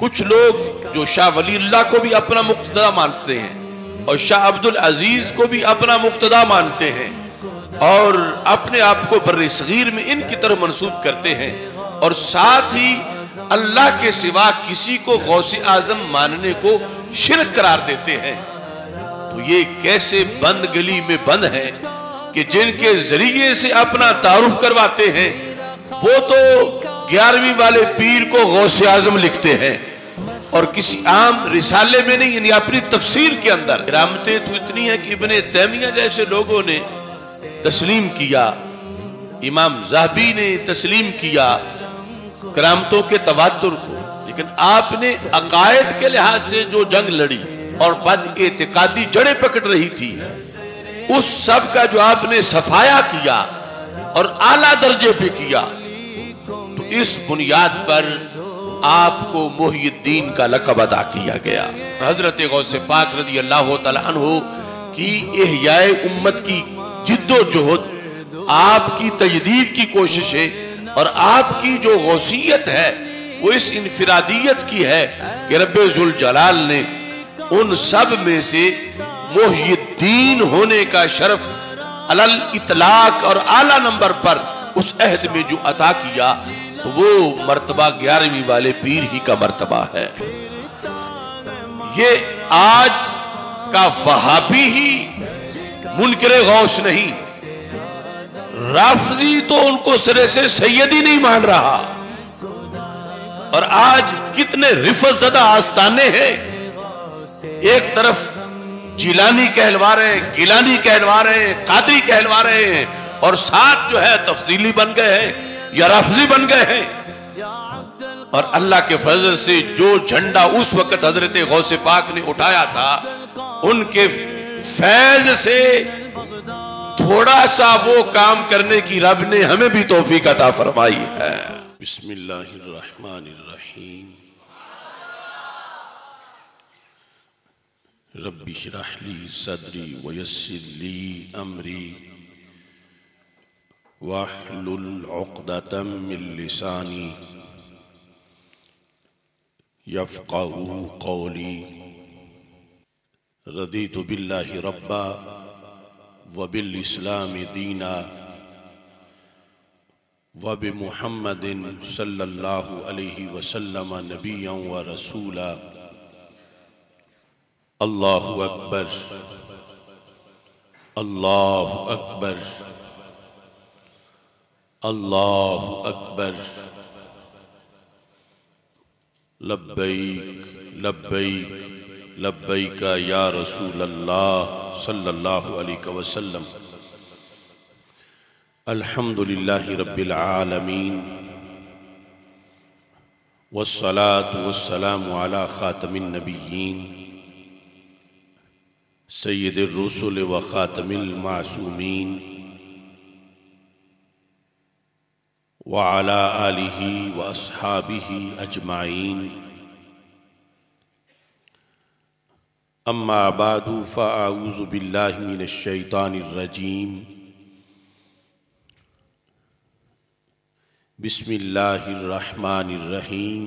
कुछ लोग जो शाह वली अल्लाह को भी अपना मुक्तदा मानते हैं और शाह अब्दुल अज़ीज़ को भी अपना मुक्तदा मानते हैं और अपने आप को बर सगीर में इनकी तरफ़ मनसूब करते हैं और साथ ही अल्लाह के सिवा किसी को गौस आज़म मानने को शिरक करार देते हैं। तो ये कैसे बंद गली में बंद है कि जिनके ज़रिए से अपना तारुफ करवाते हैं, वो तो ग्यारहवीं वाले पीर को गौस आज़म लिखते हैं। और किसी आम रिसाले में नहीं, यानी अपनी तफसीर के अंदर। रामतें तो इतनी है कि इबन तैमिया जैसे लोगों ने तस्लीम किया, इमाम जहबी ने तस्लीम किया, करामतों के तवातुर को। लेकिन आपने अकायद के लिहाज से जो जंग लड़ी और बद एतकादी जड़े पकड़ रही थी, उस सब का जो आपने सफाया किया और आला दर्जे पे किया तो इस बुनियाद पर आपको मोहिद्दीन का लकब अदा किया गया। हज़रत गौस पाक रदी अल्लाह तहो की एहयाए उम्मत की जिद्दोजहद आपकी तजदीद की कोशिश है और आपकी जो गौसियत है, वो इस इनफरादियत की है कि रबुल जलाल ने उन सब में से मोहिद्दीन होने का शरफ अलल इतलाक और आला नंबर पर उस अहद में जो अता किया तो वो मर्तबा ग्यारहवीं वाले पीर ही का मर्तबा है। ये आज का वहाबी ही मुनकर गौश नहीं। राफजी तो उनको सिरे से सैयद ही नहीं मान रहा। और आज कितने रिफत जदा आस्ताने हैं। एक तरफ़ जिलानी कहलवा रहे हैं, गिलानी कहलवा रहे हैं, कादरी कहलवा रहे हैं, और साथ जो है तफसीली बन गए हैं। या रफजी बन गए हैं। और अल्लाह के फजल से जो झंडा उस वक्त हज़रत गौसे पाक ने उठाया था, उनके फैज से थोड़ा सा वो काम करने की रब ने हमें भी तोहफी अता फरमाई है। बिस्मिल्लाहिर्रहमानिर्रहीम। रब्बी सदरी वयस्सिरली अमरी। वाहलुल उक़दतम मिन लिसानी यफ़क़हू क़ौली रदीतु बिल्लाहि रब्बा वबिल इस्लाम दीना वब मोहम्मद सल्लल्लाहु अलैहि वसल्लम नबिया व रसूला अल्लाह अकबर अल्लाह अकबर अल्लाह अकबर लब्बैक लब्बैक लब्बैक या रसूल अल्लाह सल्लल्लाहु अलैहि वसल्लम अल्हम्दुलिल्लाहि रब्बिल आलमीन वस्सलातु वस्सलामु अला खातमिन नबिय्यीन सय्यिदिर रुसुल व खातमिल मासूमीन व अला आलिहि व अस्हाबिहि अजमाइन अम्मा बादू फ़ाऊज़ बिल्लामिनशैतानरजीम बिस्मिल्लाहिर्रहमानिर्रहीम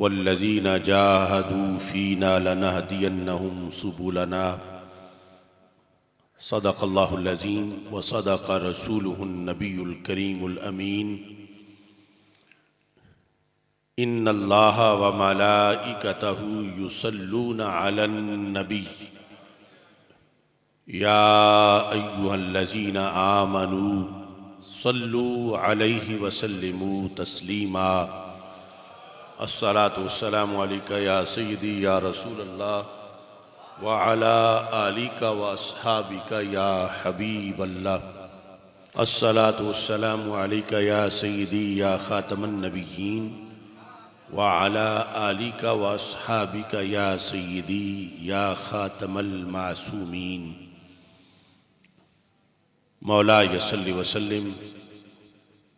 वल्लज़ीना जाहदू फ़ीना लनहदियन्नहुम सुबुलना सदक़ल्लाहुल्लज़ीम व सदक़ रसूलुहुन नबीयुल करीमुल अमीन इन अल्लाह व मलाइकतहु युसल्लून अलन नबी या अय्युहल्लज़ीन आमनू सल्लु अलैहि वसल्लिमु तस्लीमा अस्सलातु वस्सलामु अलैका या सय्यदी या रसूल अल्लाह व अला आलिका व अस्हाबिका या हबीब अल्लाह अस्सलातु वस्सलामु अलैका या सय्यदी या खातमन नबिय्यीन वाला आली का वसहाबी का या सैदी या ख़ातमल मासूमीन मौला यसल्ली वसल्लम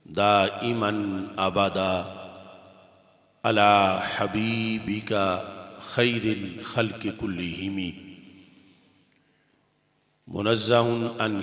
दाइमन आबादा अला हबीबी का खैरिल खल्क कुल्लिहिमी मुनज़्ज़ाउन अन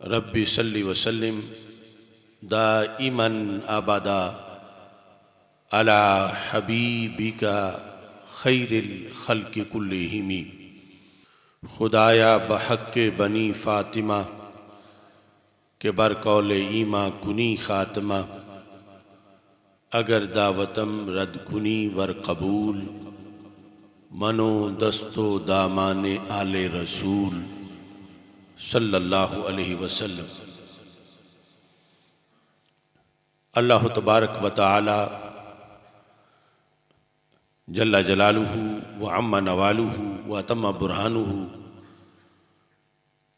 रब्बी सल्ली वसल्लिम दाइमन आबादा अला हबीबी का खैरिल खल्क कुल्लिहिमी खुदाया बहक के बनी फ़ातिमा के बरकौल ईमा कुनी ख़ात्मा। अगर दावतम रद कुनी वर कबूल, मनो दस्तो दामान आले रसूल। सल्लल्लाहु अलैहि वसल्लम। अल्लाह तबारक व ताली जल्ला जलालुहु व अम्मा नवालुहु व तम बुरहानुहु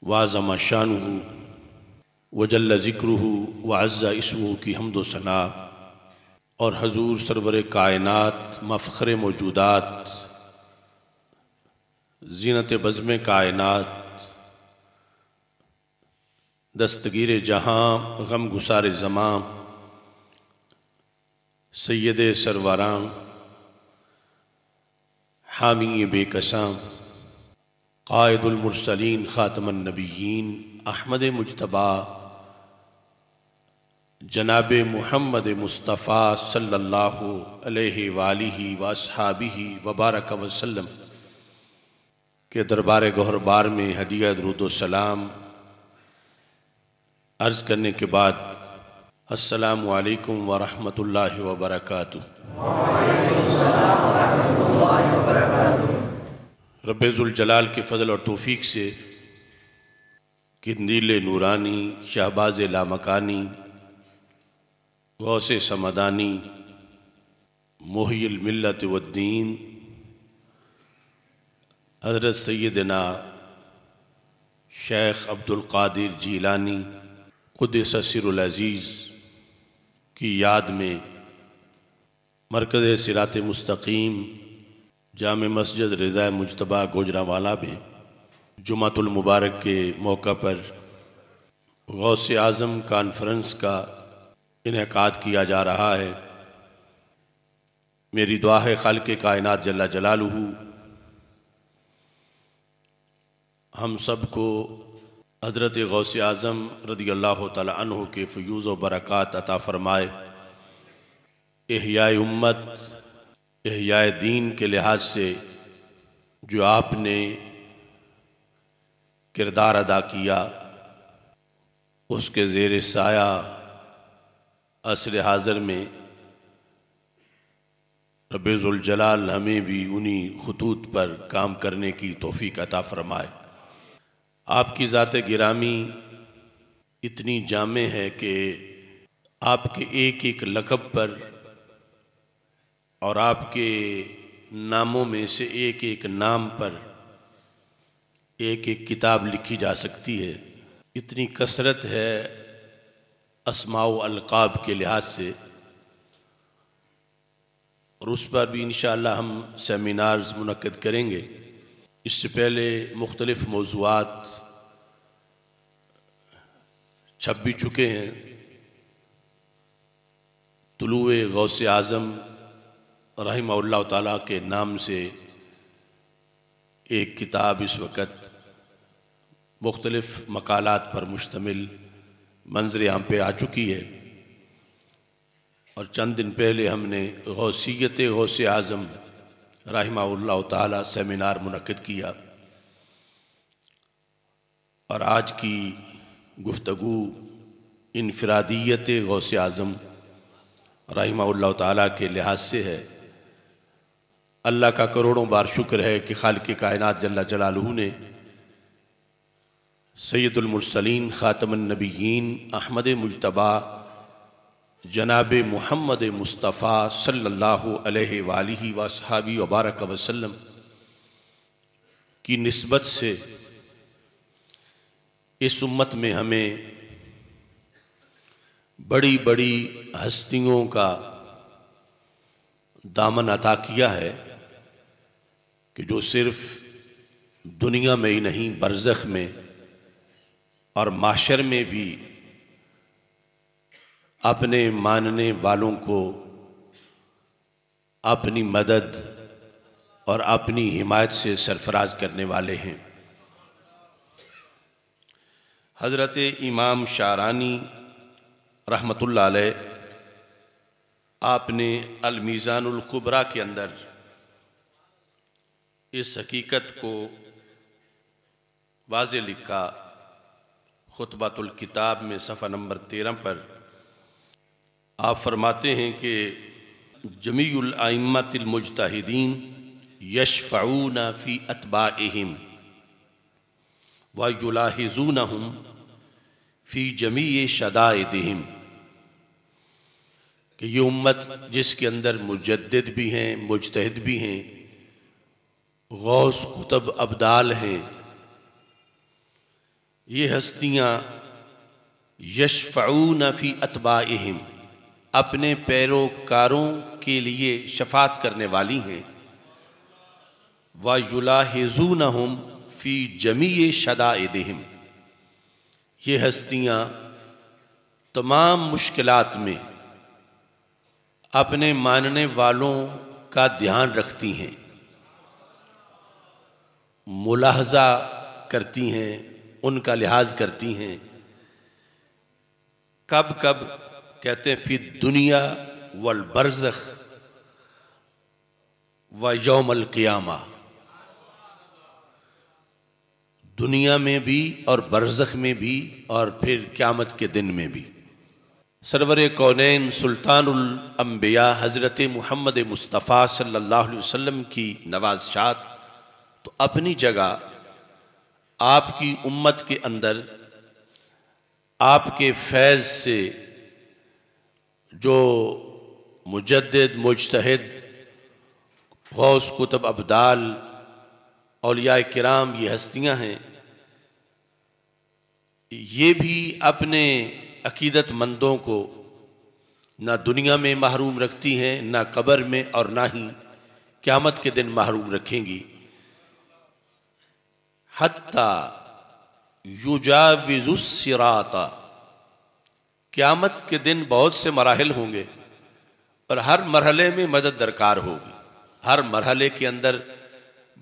वाज़मा शानुहु व जल्ला ज़िक्रुहु व अज़्ज़ा इसमु की हमदो सना। और हजूर सरवर कायनात मफ़र मौजूदात, जीनत बज़म कायनात दस्तगीर जहाँ गम गुसार ज़मां। सैद सरवरां हामी बेकसां। कायदुलमरसलिन ख़ातमनबीन अहमद मुशतबा जनाब महमद मुस्तफ़ा सल्लल्लाहु अलैहि वालिहि वसहाबिहि वबारक वसल्लम के दरबार गहरबार में हदिया दरुदोसलाम अर्ज़ करने के बाद अस्सलामुअलैकुम वरहमतुल्लाहि वबरकातुहू। रबाल के फ़जल और तोफ़ी से किंदील नूरानी, शहबाज लामकानी, गौस समदानी मोहिल मिलत वद्दीन, हज़रत सैदना शेख अब्दुल कादिर जीलानी खुद ससरज़ीज़ की याद में मरकज़ सिरात मुस्तकीम जाम मस्जिद रज़ा मुशतबा गोजरावाला में जुमातुलमुबारक के मौका पर गौस आज़म कॉन्फ्रेंस का इनका किया जा रहा है। मेरी दुआ है खाल के कायनात जल्ला जलालहू। हम सबको हज़रत गौस आज़म रदी अल्लाह तह के फ्यूज़ व बरक़ात अता फ़रमाए एहिया उम्मत एहिया दीन के लिहाज से जो आपने किरदार अदा किया, उसके ज़ेर साया असर हाज़र में रबेज़ुलजलाल हमें भी उन्हीं खतूत पर काम करने की तोफ़ी अता फ़रमाए। आपकी ज़ात गिरामी इतनी जामे है कि आपके एक एक लकब पर और आपके नामों में से एक एक नाम पर एक एक किताब लिखी जा सकती है। इतनी कसरत है असमाओ अलकाब के लिहाज से। और उस पर भी इन हम सेमिनार्स मुनद करेंगे। इससे पहले मुख्तलिफ़ मौजूद छप भी चुके हैं तुलु गौस आज़म रहीम ताला के नाम से एक किताब इस वक्त मुख्तलफ़ मकालत पर मुश्तमिल मंजर यहाँ पे आ चुकी है और चंद दिन पहले हमने गौसीत गौस आज़म रहीम ताला, सेमिनार किया। और आज की गुफ्तु इनफरादियत गौस आज़म रहीम ताला के लिहाज से है। अल्लाह का करोड़ों बार शुक्र है कि खाल की कायनात जल्ला जलालू ने सैदुलमरसलिन ख़ातमनबीन अहमद मुशतबा जनाब महमद मुस्तफ़ा वालिहि वसहाबी वबारक वसल्लम की नस्बत से इस उम्मत में हमें बड़ी बड़ी हस्तियों का दामन अता किया है कि जो सिर्फ़ दुनिया में ही नहीं, बरज़ख में और माशर में भी अपने मानने वालों को अपनी मदद और अपनी हिमायत से सरफराज करने वाले हैं। हज़रत इमाम शारानी रहमतुल्लाह अलैह, आपने अलमीज़ानकुबरा के अंदर इस हकीकत को वाज लिखा, खुतबातुल किताब में सफ़ा नंबर तेरह पर आप फरमाते हैं कि जमीआमतलमजतदीन यशफ़ून फ़ी अतबाहिम वजुलाहिजून फ़ी जमी शदादिम कि ये उम्मत जिसके अंदर मुजद भी हैं, मुजतहद भी हैं, गौस कुतब अबदाल हैं, ये हस्तियाँ यशफ़ून फ़ी अतबाहिम अपने पैरोकारों के लिए शफात करने वाली हैं। वाजुलाजून हम फ़ी जमी शदादिम ये हस्तियाँ तमाम मुश्किलात में अपने मानने वालों का ध्यान रखती हैं। मुलाहजा करती हैं, उनका लिहाज करती हैं। कब कब कहते हैं फिर दुनिया वल बरज़ख व यौमल क़ियामा. दुनिया में भी और बरज़ख में भी और फिर क़्यामत के दिन में भी। सरवर कौनैन सुल्तानबिया हज़रत मोहम्मद मुस्तफ़ा सल्लल्लाहु अलैहि वसल्लम की नवाजशात। तो अपनी जगह आपकी उम्मत के अंदर आपके फैज़ से जो मुजद मुजतहद गौस कुतब अबदाल अलिया कराम, ये हस्तियाँ हैं, ये भी अपने अकीदतमंदों को ना दुनिया में महरूम रखती हैं, ना कब्र में और ना ही क़्यामत के दिन महरूम रखेंगी। हत्ता युजाविजुसराता क़्यामत के दिन बहुत से मराहल होंगे और हर मरहले में मदद दरकार होगी। हर मरहले के अंदर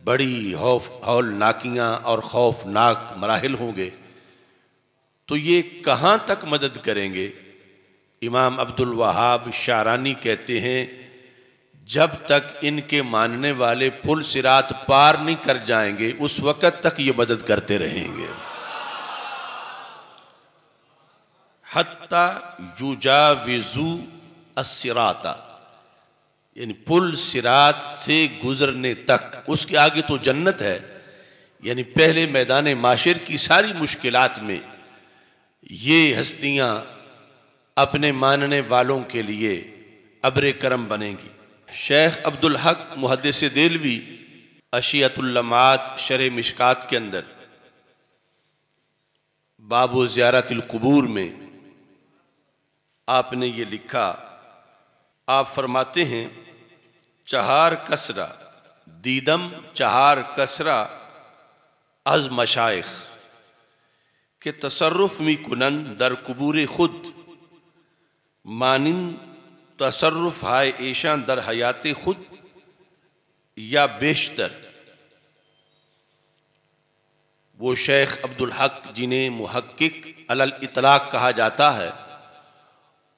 बड़ी हौफ हौल नाकियाँ और खौफनाक मराहल होंगे। तो ये कहाँ तक मदद करेंगे? इमाम अब्दुल वहाब शारानी कहते हैं, जब तक इनके मानने वाले पुल सिरात पार नहीं कर जाएँगे, उस वक़्त तक ये मदद करते रहेंगे। हत्ता युजा विजू असराता। यानी पुल सिरात से गुजरने तक, उसके आगे तो जन्नत है। यानी पहले मैदान माशिर की सारी मुश्किलात में ये हस्तियाँ अपने मानने वालों के लिए अब्र करम बनेंगी। शेख अब्दुल हक मुहदस देलवी अशियतुल्लमात शर मिशकात के अंदर, बाबू ज़्यारतलकबूर में आपने ये लिखा। आप फरमाते हैं, चहार कसरा, दीदम चहार कसरा, अज मशाइ कि तसरफ़ मी कुनन दर कबूर खुद। मानिन तसरफ़ हाय ऐशा दर हयात खुद। या बेशतर। वो शेख अब्दुल हक जिन्हें महक्क अल इतलाक कहा जाता है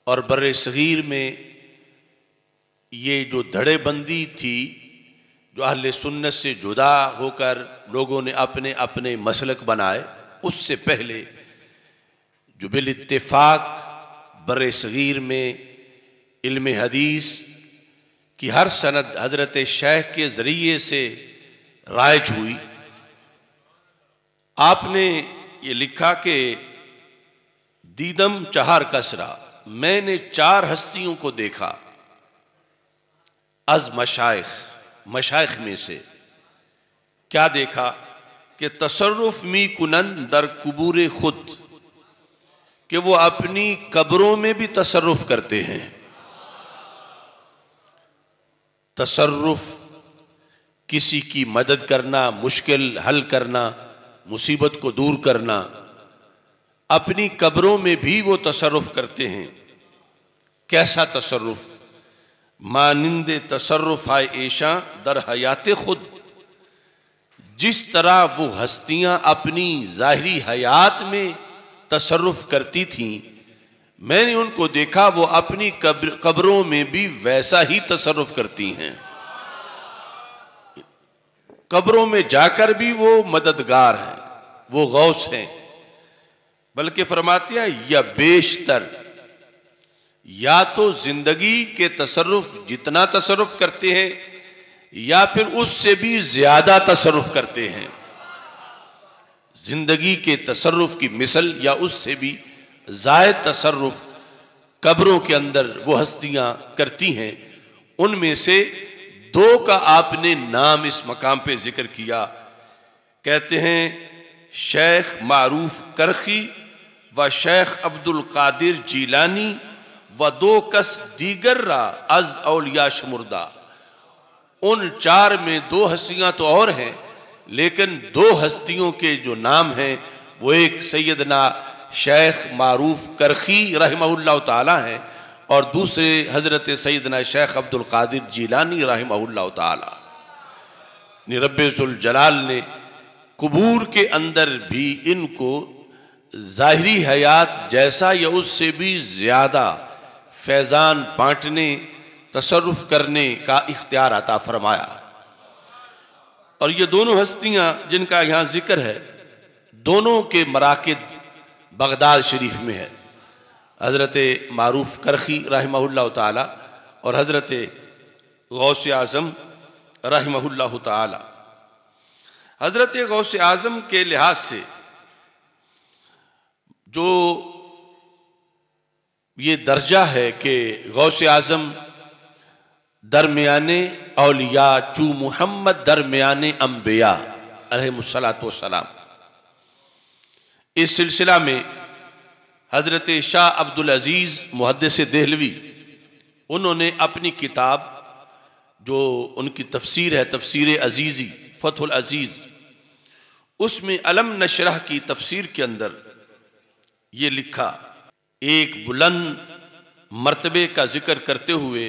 और बर सग़ीर में ये जो धड़ेबंदी थी, जो अहल सुन्नत से जुदा होकर लोगों ने अपने अपने मसलक बनाए, उससे पहले जो बिल इतफाक बर सग़ीर में इल्म हदीस की हर सनद हज़रत शेख के ज़रिए से रायज हुई। आपने ये लिखा कि दीदम चहार कसरा मैंने चार हस्तियों को देखा। अज मशाइ मशाइ में से। क्या देखा? कि तसरफ मी कुनन दर कबूर खुद। कि वो अपनी कब्रों में भी तसरफ करते हैं। तसर्रुफ, किसी की मदद करना, मुश्किल हल करना, मुसीबत को दूर करना। अपनी कब्रों में भी वो तसर्रुफ करते हैं। कैसा तसर्रुफ? मानिंद तसर्रुफ आए ऐशा दर हयात खुद। जिस तरह वो हस्तियाँ अपनी ज़ाहरी हयात में तसर्रुफ करती थीं, मैंने उनको देखा, वो अपनी कब्र, कब्रों में भी वैसा ही तसर्रुफ करती हैं। कब्रों में जाकर भी वो मददगार हैं, वो गौस हैं। बल्कि फरमाते हैं, या बेशतर या तो ज़िंदगी के तसरुफ जितना तसरुफ करते हैं, या फिर उससे भी ज़्यादा तसरुफ करते हैं। ज़िंदगी के तसरुफ की मिसल या उससे भी जायद तसरुफ कब्रों के अंदर वो हस्तियाँ करती हैं, उनमें से दो का आपने नाम इस मकाम पे ज़िक्र किया। कहते हैं, शेख मारूफ करखी व शेख अब्दुल कादिर जीलानी व दो कस दीगर रा अज औलिया शमुर्दा। उन चार में दो हस्तियाँ तो और हैं, लेकिन दो हस्तियों के जो नाम हैं, वो एक सैदना शेख मारूफ करखी रहमल्ला ताला हैं, और दूसरे हज़रत सैदना शेख अब्दुल कादिर जीलानी रहमल्ला ताला। जलाल ने कबूर के अंदर भी इनको ज़ाहरी हयात जैसा या उससे भी ज़्यादा फैज़ान बांटने तसरुफ करने का इख्तियार अता फरमाया। और ये दोनों हस्तियाँ जिनका यहाँ ज़िक्र है, दोनों के मराकद बगदाद शरीफ में है। हज़रत मारूफ करखी रहमल्ला ताला और हज़रत गौस आज़म रहमल्ला ताला। हज़रत गौस आज़म के लिहाज से जो ये दर्जा है कि गौस आज़म दरमियान अलिया चू मोहम्मद दरमियान अम्बिया सलाम इस सिलसिला में हज़रत शाह अब्दुल अज़ीज़ मुहदस दहलवी, उन्होंने अपनी किताब, जो उनकी तफसीर है, तफसीर अजीज़ी फ़तुल अज़ीज़, उसमें अलम नशरह की तफसीर के अंदर ये लिखा। एक बुलंद मर्तबे का ज़िक्र करते हुए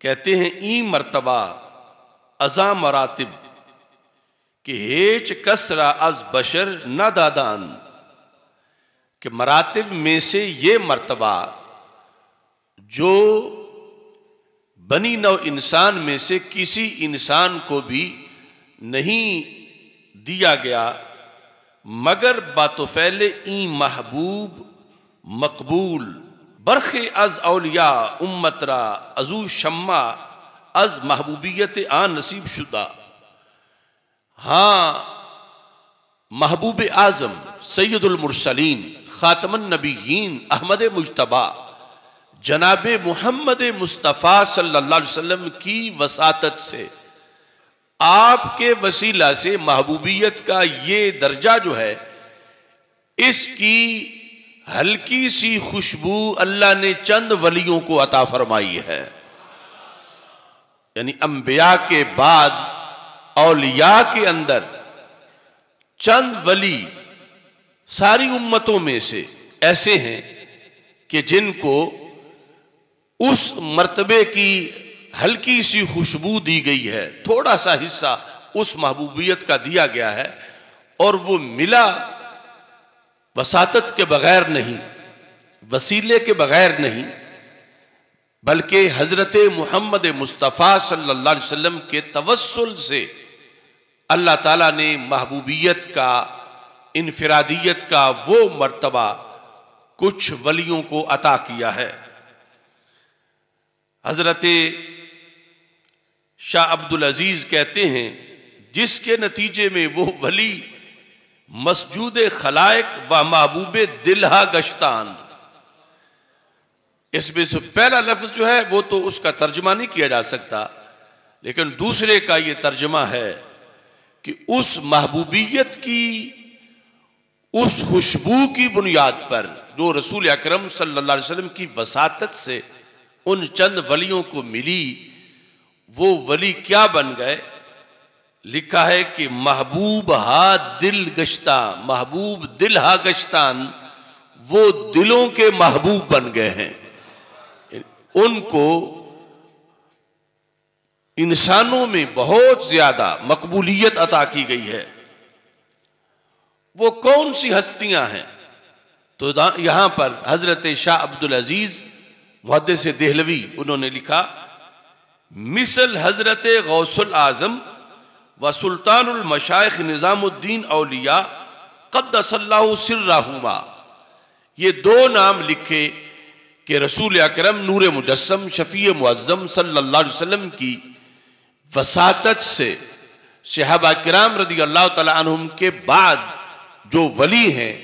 कहते हैं, ई मर्तबा अजा मरातिब, कि हेच कसरा अज बशर न दादान, कि मरातिब में से ये मर्तबा, जो बनी नव इंसान में से किसी इंसान को भी नहीं दिया गया, मगर बातोफैल ई महबूब मकबूल। बरख अज अलिया उम्मतरा, अजू शम्मा, अज महबूबियत आ नसीब शुदा। हाँ महबूब आज़म सैदुलमरसलीन ख़ातमन नबीन अहमद मुशतबा जनाब मोहम्मद मुस्तफ़ा अलैहि वसल्लम की वसात से, आपके वसीला से महबूबियत का ये दर्जा जो है, इसकी हल्की सी खुशबू अल्लाह ने चंद वलियों को अता फरमाई है। यानी अंबिया के बाद, औलिया के अंदर चंद वली सारी उम्मतों में से ऐसे हैं कि जिनको उस मर्तबे की हल्की सी खुशबू दी गई है। थोड़ा सा हिस्सा उस महबूबियत का दिया गया है और वो मिला वसात के बगैर नहीं, वसीले के बगैर नहीं, बल्कि हज़रत मोहम्मद मुस्तफ़ा सल्ला वसल्लम के तवसल से अल्लाह ताला ने महबूबियत का, इनफरादियत का वो मर्तबा कुछ वलियों को अता किया है। हज़रत शाह अब्दुल अज़ीज़ कहते हैं, जिसके नतीजे में वो वली मसजूद खलायक व महबूब दिलहा गश्तान। इसमें से पहला लफ्ज जो है, वो तो उसका तर्जमा नहीं किया जा सकता, लेकिन दूसरे का ये तर्जमा है कि उस महबूबियत की, उस खुशबू की बुनियाद पर जो रसूल अकरम सल्लल्लाहु की वसात से उन चंद वलियों को मिली, वो वली क्या बन गए? लिखा है कि महबूब हा दिल गश्ता, महबूब दिल हा गश्तान, वो दिलों के महबूब बन गए हैं। उनको इंसानों में बहुत ज़्यादा मकबूलियत अता की गई है। वो कौन सी हस्तियाँ हैं? तो यहाँ पर हज़रत शाह अब्दुल अज़ीज़ मुहद से देहलवी, उन्होंने लिखा, मिसल हज़रत गौसल आज़म व सुल्तानमशाइ निज़ामुद्दीन अलिया कद्दसल्ला ये दो नाम लिखे कि रसूल अकरम नूर मुजस्म शफ़ी मुज़म अलैहि वसल्लम की वसात से शहबा कराम रदी अल्लाह तुम के बाद जो वली हैं,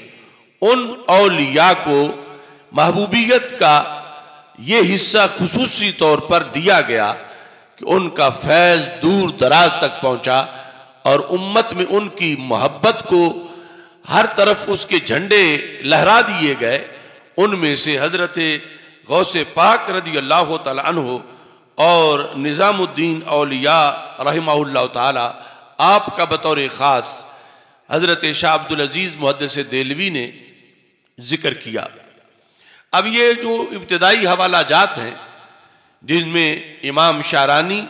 उन अलिया को महबूबियत का ये हिस्सा खसूसी तौर पर दिया गया कि उनका फैज़ दूर दराज तक पहुँचा और उम्मत में उनकी मोहब्बत को हर तरफ़ उसके झंडे लहरा दिए गए। उनमें से हज़रत गौसे पाक रदी अल्लाह तहो और निज़ामुद्दीन अलिया रहमा ताला, आपका बतौर ख़ास हज़रत शाह अब्दुल अज़ीज़ मुहद से देलवी ने ज़िक्र किया। अब ये जो इब्तदाई हवाला जात हैं जिनमें इमाम शारानी,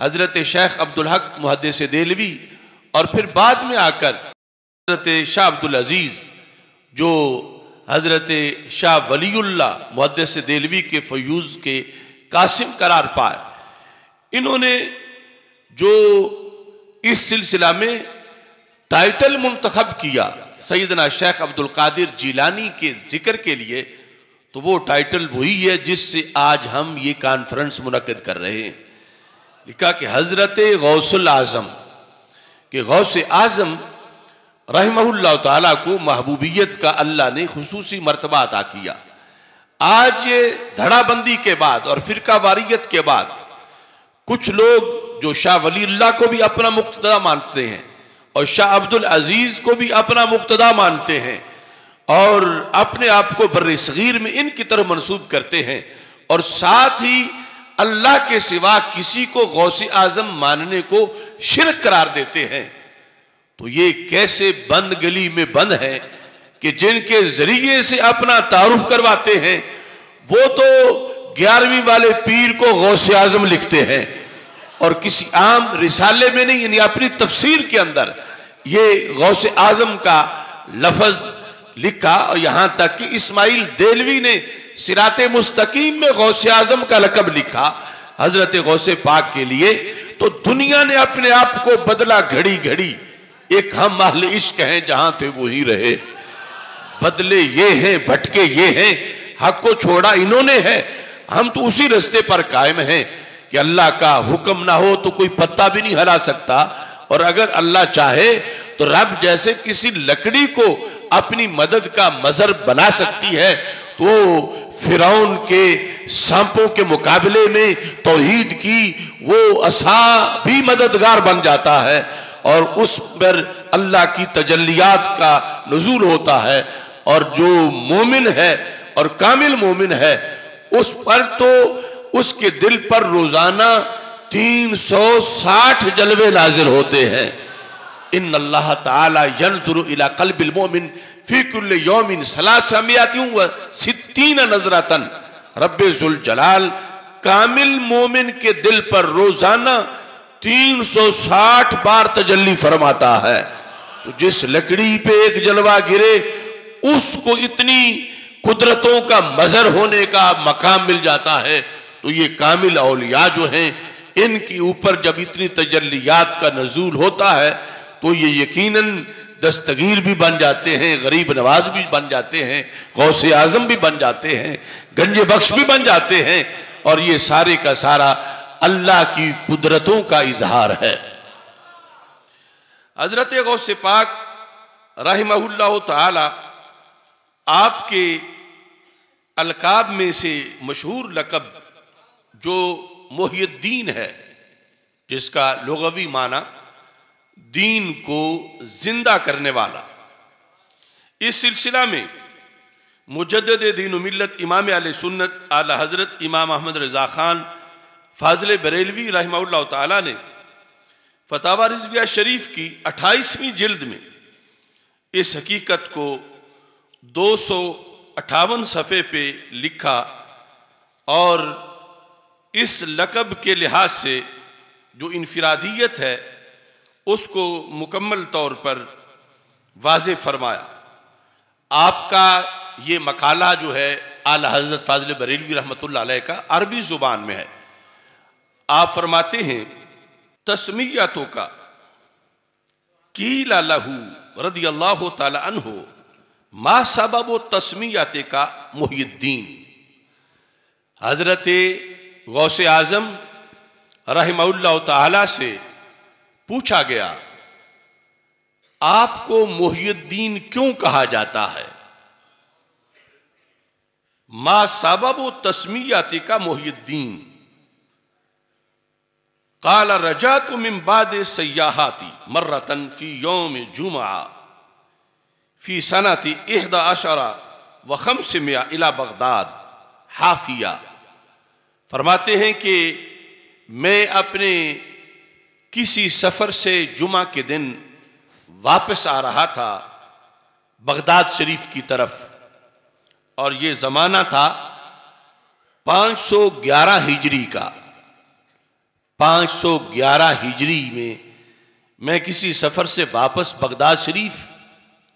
हज़रत शेख अब्दुल हक मुहद से देलवी और फिर बाद में आकर हज़रत शाह अब्दुल अज़ीज़, जो हज़रत शाह वलील्ला मुहद से देलवी के फ्यूज़ के कासिम करार पाए। इन्होंने जो इस सिलसिला में टाइटल मुंतखब किया सैदना शेख अब्दुल कादिर जिलानी के ज़िक्र के लिए तो वो टाइटल वही है जिससे आज हम ये कॉन्फ्रेंस मुनद कर रहे हैं। लिखा कि हज़रत गौसल आज़म, के गौस आज़म रहमल्ला को महबूबियत का अल्लाह ने खसूसी मरतबा अदा किया। आज धड़ाबंदी के बाद और फिरका वारियत के बाद कुछ लोग जो शाह वली को भी अपना मुक्तदा मानते हैं और शाह अब्दुल अज़ीज़ को भी अपना मुक्तदा मानते हैं और अपने आप को बर सगीर में इनकी तरफ़ मनसूब करते हैं और साथ ही अल्लाह के सिवा किसी को गौस आज़म मानने को शिरक करार देते हैं। तो ये कैसे बंद गली में बंद है कि जिनके ज़रिए से अपना तारुफ करवाते हैं, वो तो ग्यारहवीं वाले पीर को गौस आज़म लिखते हैं। और किसी आम रिसाले में नहीं, यानी अपनी तफसीर के अंदर, ये गौस आज़म का लफज लिखा और यहाँ तक कि इस्माइल देलवी ने सिरात मुस्तकीम में गौसे आज़म का लकब लिखा, हज़रत गौसे पाक के लिए। तो दुनिया ने अपने आप को बदला घड़ी घड़ी एक हम महल इश्क हैं, जहाँ थे वही रहे। बदले ये हैं, भटके ये हैं, हक को छोड़ा इन्होंने है। हम तो उसी रस्ते पर कायम हैं कि अल्लाह का हुक्म ना हो तो कोई पत्ता भी नहीं हरा सकता। और अगर अल्लाह चाहे तो रब जैसे किसी लकड़ी को अपनी मदद का मजर बना सकती है तो फिरौन के सांपों के मुकाबले में तोहीद की वो असा भी मददगार बन जाता है और उस पर अल्लाह की तजलियात का नजूल होता है। और जो मोमिन है और कामिल मोमिन है, उस पर तो उसके दिल पर रोज़ाना 360 जलवे नाजिर होते हैं। इन अल्लाह तला कलबिल मोमिन फ़िकुल योमिन सलासमियाती सित्तीन नजरतन। जलाल कामिल मोमिन के दिल पर रोज़ाना 360 बार तजल्ली फरमाता है। तो जिस लकड़ी पे एक जलवा गिरे, उसको इतनी कुदरतों का मजर होने का मकाम मिल जाता है। तो ये कामिल अलिया जो हैं, इनके ऊपर जब इतनी तजल्लियात का नजूल होता है तो ये यकीनन दस्तगीर भी बन जाते हैं, गरीब नवाज़ भी बन जाते हैं, गौस आज़म भी बन जाते हैं, गंज बख्श भी बन जाते हैं और ये सारे का सारा अल्लाह की कुदरतों का इजहार है। हज़रत गौस पाक ताला आपके अलकाब में से मशहूर लकब जो मोहद्दीन है, जिसका लोगवी माना दीन को ज़िंदा करने वाला। इस सिलसिला में मुजद दीन मिलत इमाम आल सुन्नत, आला हज़रत इमाम अहमद रज़ा ख़ान, फाजल बरेलवी रहमा ताला ने फतावा रिजविया शरीफ की अट्ठाईसवीं जिल्द में इस हकीकत को दो सौ अट्ठावन सफ़े पे लिखा और इस लकब के लिहाज से जो इनफरादियत है उसको मुकम्मल तौर पर वाज फरमाया। आपका ये मकाला जो है, आला हज़रत फाजिल बरेलवी रहमत का अरबी ज़ुबान में है। आप फरमाते हैं, तस्मीयतों का, कीला लहू रदी अल्लाह तहो मा सबब तस्मीयत का मोहुद्दीन। हज़रत गौस आज़म रहमल्ला से पूछा गया, आपको मोहुद्दीन क्यों कहा जाता है? मा सबब तस्मीयत का मोहुद्दीन काला रजा तो मिम्बाद सयाहती मर्रतन फ़ी योम जुमा फ़ी सनती इहदा अशरा व खमसमिया इला बगदाद। हाफिया। फरमाते हैं कि मैं अपने किसी सफ़र से जुमा के दिन वापस आ रहा था बगदाद शरीफ की तरफ़। और ये ज़माना था 511 हिजरी का। 511 हिजरी में मैं किसी सफ़र से वापस बगदाद शरीफ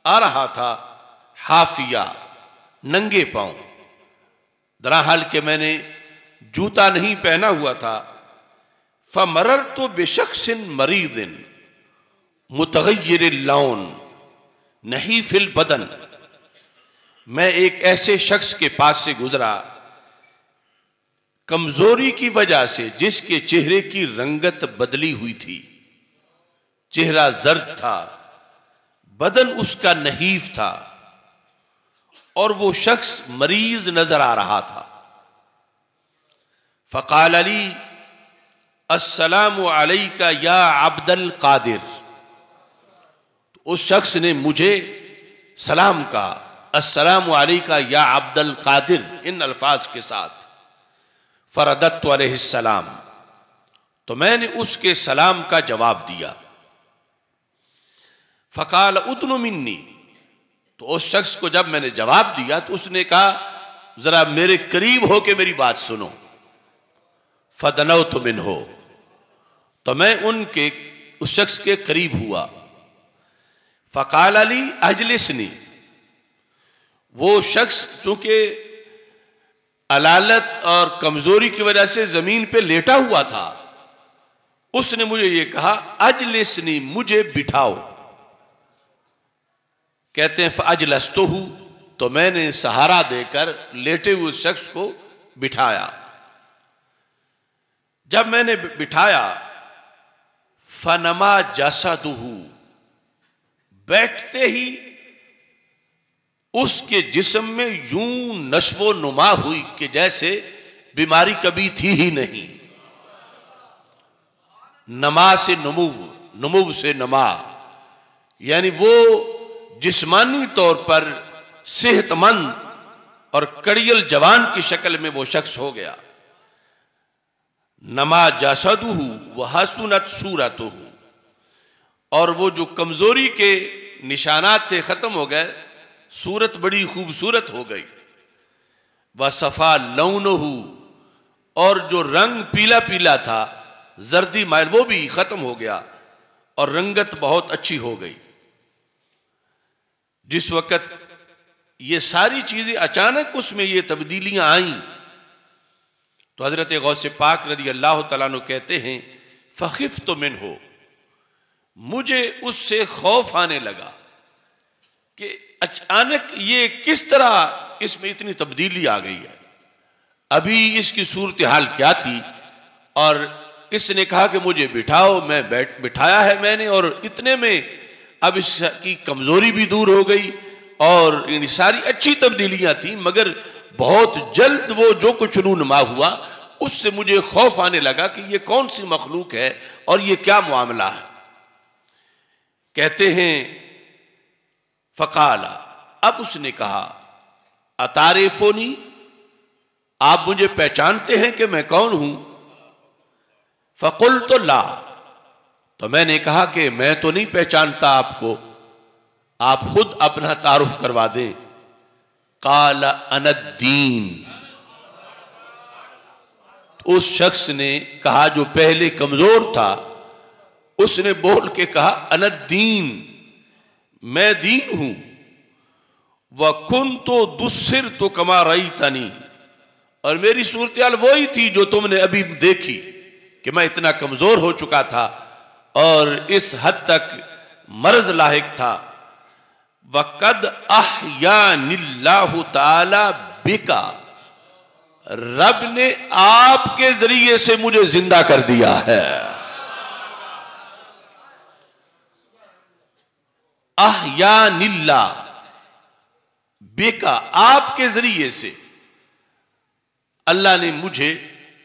आ रहा था, हाफिया, नंगे पाँव। दरा हाल के मैंने जूता नहीं पहना हुआ था फमरर तो बेशख्सिन मरीदिन मुतगैर लौन नहीं फिल बदन मैं एक ऐसे शख्स के पास से गुजरा कमज़ोरी की वजह से जिसके चेहरे की रंगत बदली हुई थी चेहरा जर्द था बदन उसका नहीफ था और वो शख्स मरीज़ नज़र आ रहा था फ़काल अली अस्सलाम का या अब्दल कादिर। तो उस शख्स ने मुझे सलाम कहा का या अब्दुल कादिर। इन अल्फाज के साथ। फरदत सलाम। तो मैंने उसके सलाम का जवाब दिया। फ़काल उतन मिन्नी। तो उस शख्स को जब मैंने जवाब दिया तो उसने कहा, ज़रा मेरे करीब हो के मेरी बात सुनो। फदनो तुमिन हो तो मैं उनके, उस शख्स के करीब हुआ। फ़काल अली अजलिसनी वो शख्स, चूँकि अलालत और कमज़ोरी की वजह से ज़मीन पे लेटा हुआ था, उसने मुझे ये कहा अजलिसनी मुझे बिठाओ। कहते हैं अजलस तो हूँ। तो मैंने सहारा देकर लेटे हुए शख्स को बिठाया। जब मैंने बिठाया फनमा जैसा दुहू बैठते ही उसके जिसम में यूँ नशवो नुमा हुई कि जैसे बीमारी कभी थी ही नहीं। नमा से नमुव नमुव से नमा। यानी वो जिस्मानी तौर पर सेहतमंद और कड़ियल जवान की शक्ल में वो शख्स हो गया। नमा जासदू वह हसुनत सूरत और वो जो कमज़ोरी के निशानात थे खत्म हो गए, सूरत बड़ी खूबसूरत हो गई। वह सफ़ा लौन और जो रंग पीला पीला था, जर्दी माइल, वो भी ख़त्म हो गया, और रंगत बहुत अच्छी हो गई। जिस वक़्त ये सारी चीज़ें अचानक उसमें ये तब्दीलियाँ आई तो हज़रत गौसे पाक रदी अल्लाह तु कहते हैं फ़िफ तो मिन हो मुझे उससे खौफ आने लगा कि अचानक ये किस तरह इसमें इतनी तब्दीली आ गई है। अभी इसकी सूरत हाल क्या थी? और इसने कहा कि मुझे बिठाओ, मैं बैठ, बिठाया है मैंने और इतने में अब इसकी कमज़ोरी भी दूर हो गई और इन सारी अच्छी तब्दीलियाँ थी, मगर बहुत जल्द वो जो कुछ रूनमा हुआ, उससे मुझे खौफ आने लगा कि ये कौन सी मखलूक है और ये क्या मामला है। कहते हैं, फ़काला, अब उसने कहा, अतारे फोनी, आप मुझे पहचानते हैं कि मैं कौन हूँ? फ़कुल तो ला तो मैंने कहा कि मैं तो नहीं पहचानता आपको, आप खुद अपना तारुफ करवा दें। काल अनद्दीन। तो उस शख्स ने कहा जो पहले कमज़ोर था, उसने बोल के कहा, अनद्दीन, मैं दीन हूँ। वह कुन तो दुस्सिर तो कमा रही तनी और मेरी सूरत वही थी जो तुमने अभी देखी कि मैं इतना कमज़ोर हो चुका था और इस हद तक मर्ज लायक था। वकद ताला बिका। रब ने आपके ज़रिए से मुझे ज़िंदा कर दिया है। या निल्ला बेका, आपके ज़रिए से अल्लाह ने मुझे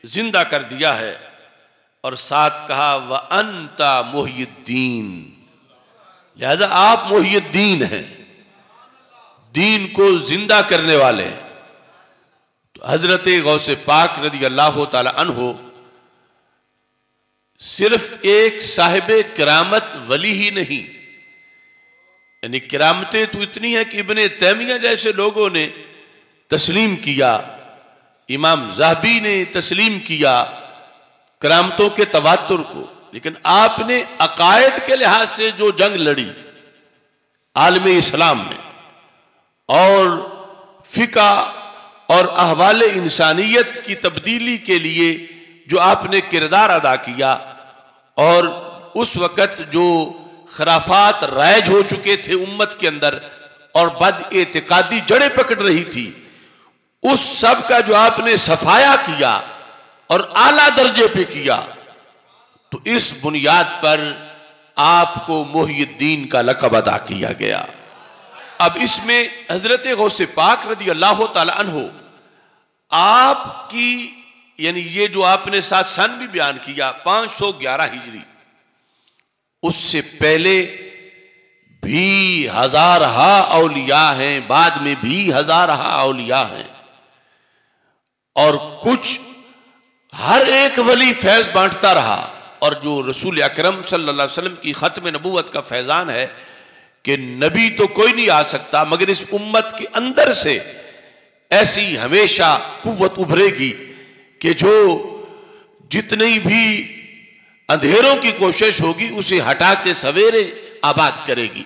ज़िंदा कर दिया है। और साथ कहा, व अंता मोहिद्दीन लिहाजा आप मोहिद्दीन हैं। दीन को ज़िंदा करने वाले। हैं तो हज़रत गौसे पाक रदी अल्लाह तहो सिर्फ़ एक साहिब करामत वली ही नहीं। यानी करामतें तो इतनी है कि इबन तैमिया जैसे लोगों ने तस्लीम किया, इमाम जहबी ने तस्लीम किया करामतों के तवातुर को। लेकिन आपने अकायद के लिहाज से जो जंग लड़ी, आलम इस्लाम में और फ़िका और अहवाल इंसानियत की तब्दीली के लिए जो आपने किरदार अदा किया और उस वक़्त जो खराफात राइज हो चुके थे उम्मत के अंदर और बद एतकादी जड़ें पकड़ रही थी, उस सब का जो आपने सफाया किया और आला दर्जे पे किया तो इस बुनियाद पर आपको मोहिद्दीन का लकब अदा किया गया। अब इसमें हज़रत गौसे पाक रदी अल्लाह तहो आपकी, यानी ये जो आपने साथ सन भी बयान किया 511 हिजरी, उससे पहले भी हज़ार हा औलिया हैं, बाद में भी हज़ार हा औलिया हैं। और कुछ, हर एक वली फैज बांटता रहा, और जो रसूल अकरम सल्लल्लाहु अलैहि वसल्लम की ख़त्म नबूवत का फैज़ान है कि नबी तो कोई नहीं आ सकता, मगर इस उम्मत के अंदर से ऐसी हमेशा कुत उभरेगी कि जो जितनी भी अंधेरों की कोशिश होगी, उसे हटा के सवेरे आबाद करेगी।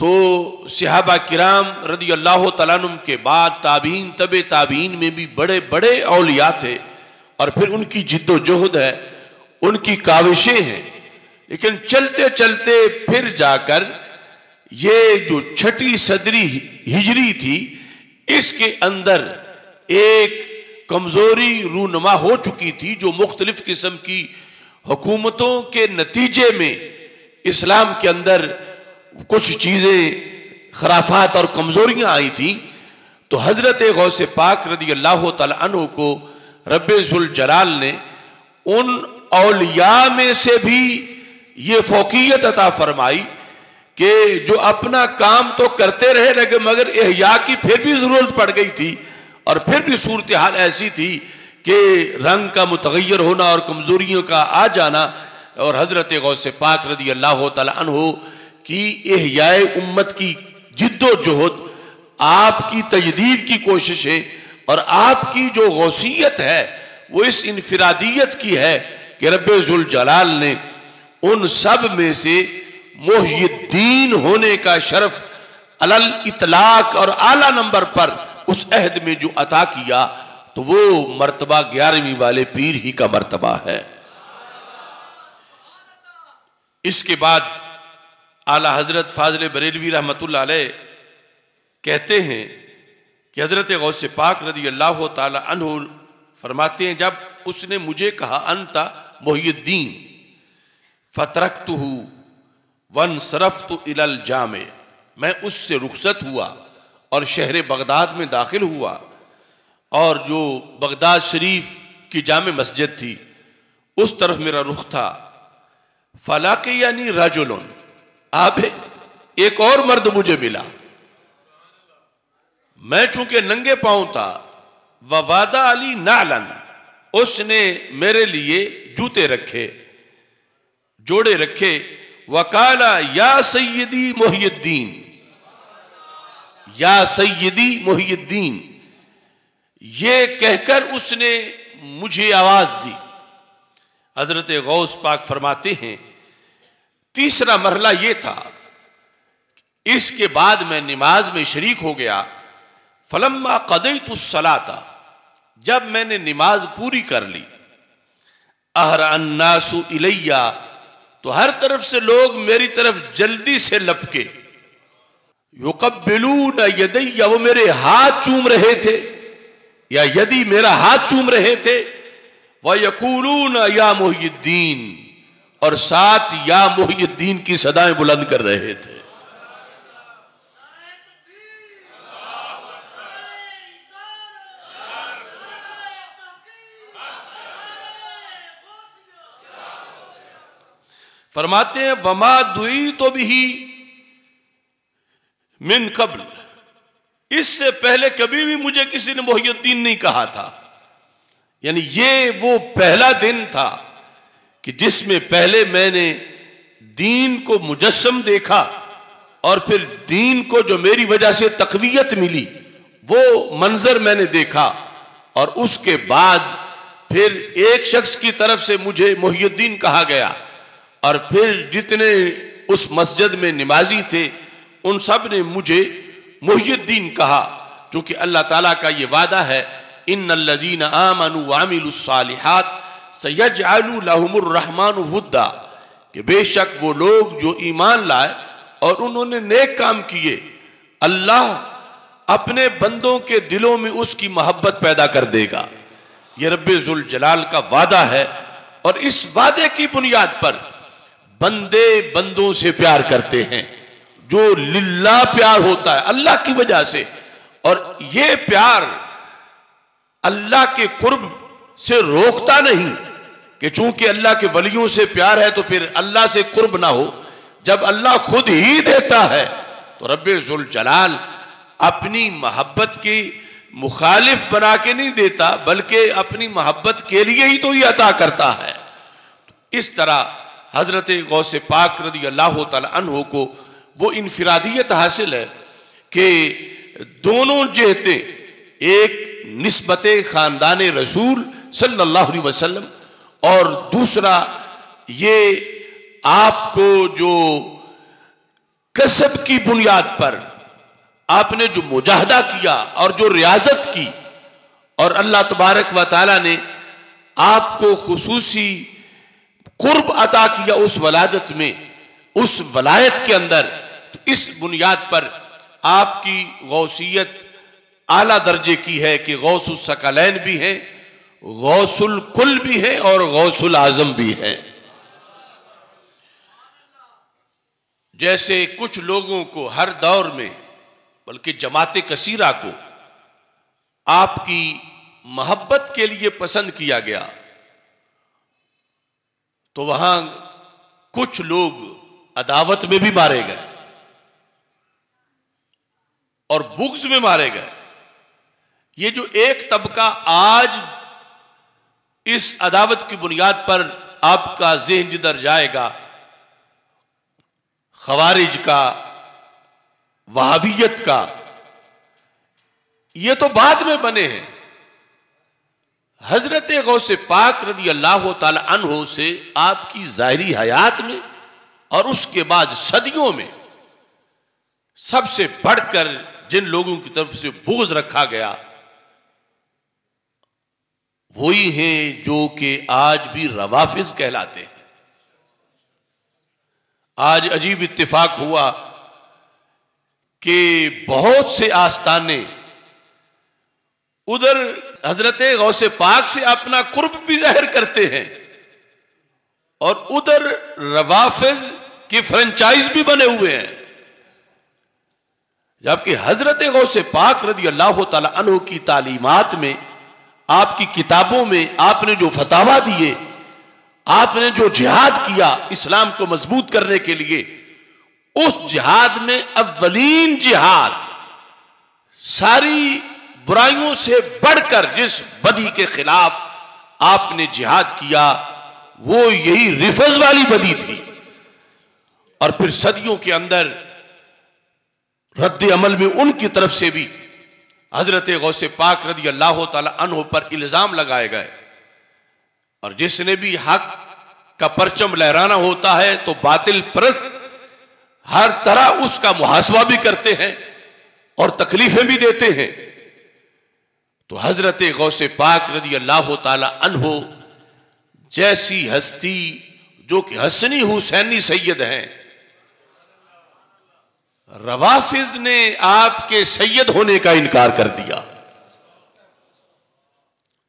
तो सिहाबा किराम रदी अल्लाह तलानुम के बाद ताबीन, तब ताबीन में भी बड़े बड़े अलिया थे, और फिर उनकी जिद्दोजहद है, उनकी काविशें हैं। लेकिन चलते चलते फिर जाकर ये जो छठी सदरी हिजरी थी, इसके अंदर एक कमज़ोरी रूनमा हो चुकी थी जो मुख्तलिफ़ किस्म की हुकूमतों के नतीजे में इस्लाम के अंदर कुछ चीज़ें, खराफात और कमज़ोरियाँ आई थी। तो हज़रत गौसे पाक रदी अल्लाह तु को रबुल जलाल ने उन औलिया में से भी ये फोकियत अता फरमाई कि जो अपना काम तो करते रहे लगे मगर एहया की फिर भी ज़रूरत पड़ गई थी और फिर भी सूरत हाल ऐसी थी कि रंग का मुतगैर होना और कमज़ोरियों का आ जाना और हज़रत गौसे पाक रदी अल्लाह तहो कि एहयाए उम्मत की जिद्दोजहद आपकी तजदीद की कोशिशें और आपकी जो गौसियत है वो इस इनफरादियत की है कि रबुल जलाल ने उन सब में से मोहिद्दीन होने का शर्फ अलल इतलाक और आला नंबर पर उस अहद में जो अता किया तो वो मर्तबा ग्यारहवीं वाले पीर ही का मर्तबा है। इसके बाद आला हज़रत फाजल बरेलवी रहमत कहते हैं कि हज़रत गौस पाक रदी अल्लाह तु फरमाते हैं, जब उसने मुझे कहा अनता मोहिद्दीन फ़तरक तो वन सरफ तो इलल जाम। मैं उससे रुखसत हुआ और शहर बगदाद में दाखिल हुआ और जो बगदाद शरीफ की जाम मस्जिद थी, उस तरफ़ मेरा रुख था। फलाक यानी राजुलन आप एक और मर्द मुझे मिला। मैं चूँकि नंगे पाँव था, ववादा अली नालन, उसने मेरे लिए जूते रखे। जोड़े रखे, वकाला या सैदी मोहिद्दीन या सैदी मोहिद्दीन ये कहकर उसने मुझे आवाज़ दी। हज़रत गौस पाक फरमाते हैं, तीसरा मरला ये था, इसके बाद मैं नमाज़ में शरीक हो गया, फलम्मा कदई तो सलाता, जब मैंने नमाज़ पूरी कर ली। अहर अन्नासु इलैया तो हर तरफ़ से लोग मेरी तरफ़ जल्दी से लपके। युकबिलू न यदैया वो मेरे हाथ चूम रहे थे, या यदि मेरा हाथ चूम रहे थे वह यकूलू न या मोहिद्दीन, और साथ या मोहिद्दीन की सदाएँ बुलंद कर रहे थे। फरमाते हैं, वमा दुई तो भी मिन कबल. इससे पहले कभी भी मुझे किसी ने मोहिद्दीन नहीं कहा था। यानी ये वो पहला दिन था कि जिसमें पहले मैंने दीन को मुजस्म देखा और फिर दीन को जो मेरी वजह से तकवीत मिली, वो मंजर मैंने देखा और उसके बाद फिर एक शख्स की तरफ़ से मुझे मोहिद्दीन कहा गया। और फिर जितने उस मस्जिद में नमाजी थे, उन सबने मुझे मुहिद्दीन कहा, क्योंकि अल्लाह ताला का ये वादा है इन लजीन आमनु वामिलसालिहात सैज आलूमरहमान वुद्दा कि बेशक वो लोग जो ईमान लाए और उन्होंने नेक काम किए, अल्लाह अपने बंदों के दिलों में उसकी मोहब्बत पैदा कर देगा। ये रब्बुल जलाल का वादा है, और इस वादे की बुनियाद पर बंदे बंदों से प्यार करते हैं। जो लिल्ला प्यार होता है, अल्लाह की वजह से। और ये प्यार अल्लाह के कुर्ब से रोकता नहीं कि चूँकि अल्लाह के वलियों से प्यार है तो फिर अल्लाह से कुर्ब ना हो। जब अल्लाह खुद ही देता है तो रब जलाल अपनी मोहब्बत की मुखालिफ बना के नहीं देता, बल्कि अपनी मोहब्बत के लिए ही तो ये अता करता है। इस तरह हज़रत गौस पाक रदी अल्लाह तहो को वो इनफरादियत हासिल है कि दोनों जहते, एक नस्बत ख़ानदान रसूल सल्लल्लाहु अलैहि वसल्लम और दूसरा ये आपको जो कसब की बुनियाद पर आपने जो मुजाहदा किया और जो रियाजत की और अल्लाह तबारक व ताली ने आपको खसूसी कुर्ब अता किया उस वलादत में, उस वलायत के अंदर तो इस बुनियाद पर आपकी गौसियत आला दर्जे की है कि गौसकलैन भी है, गौसुल कुल भी है और गौसुल आज़म भी है। जैसे कुछ लोगों को हर दौर में, बल्कि जमात कसीरा को, आपकी मोहब्बत के लिए पसंद किया गया। तो वहाँ कुछ लोग अदावत में भी मारे गए और बुक्स में मारे गए। ये जो एक तबका आज इस अदावत की बुनियाद पर आपका जहन जिधर जाएगा, खवारिज का, वहाबियत का, ये तो बाद में बने हैं। हज़रत गौस पाक रदी अल्लाह तहो से आपकी ज़ाहरी हयात में और उसके बाद सदियों में सबसे बढ़कर जिन लोगों की तरफ़ से बोझ रखा गया, वही हैं जो कि आज भी रवाफिज कहलाते हैं। आज अजीब इत्तेफाक हुआ कि बहुत से आस्थाने उधर हज़रत गौस पाक से अपना कुर्ब भी ज़ाहिर करते हैं। और उधर रवाफिज की फ्रेंचाइज भी बने हुए हैं। जबकि हज़रत गौस पाक रदी अल्लाह तु की तालीमत में, आपकी किताबों में आपने जो फतावा दिए, आपने जो जिहाद किया इस्लाम को मज़बूत करने के लिए, उस जिहाद में अव्वलीन जिहाद सारी बुराइयों से बढ़कर जिस बदी के खिलाफ आपने जिहाद किया, वो यही रिफज वाली बदी थी। और फिर सदियों के अंदर रद्द अमल में उनकी तरफ़ से भी हज़रत गौसे पाक रदी अल्लाह तहो पर इल्ज़ाम लगाए गए। और जिसने भी हक का परचम लहराना होता है तो बातिल परस्त हर तरह उसका मुहासवा भी करते हैं और तकलीफें भी देते हैं। तो हज़रत गौसे पाक रदी अल्लाह तहो जैसी हस्ती, जो कि हसनी हुसैनी सैयद हैं, रवाफिज ने आपके सैयद होने का इनकार कर दिया।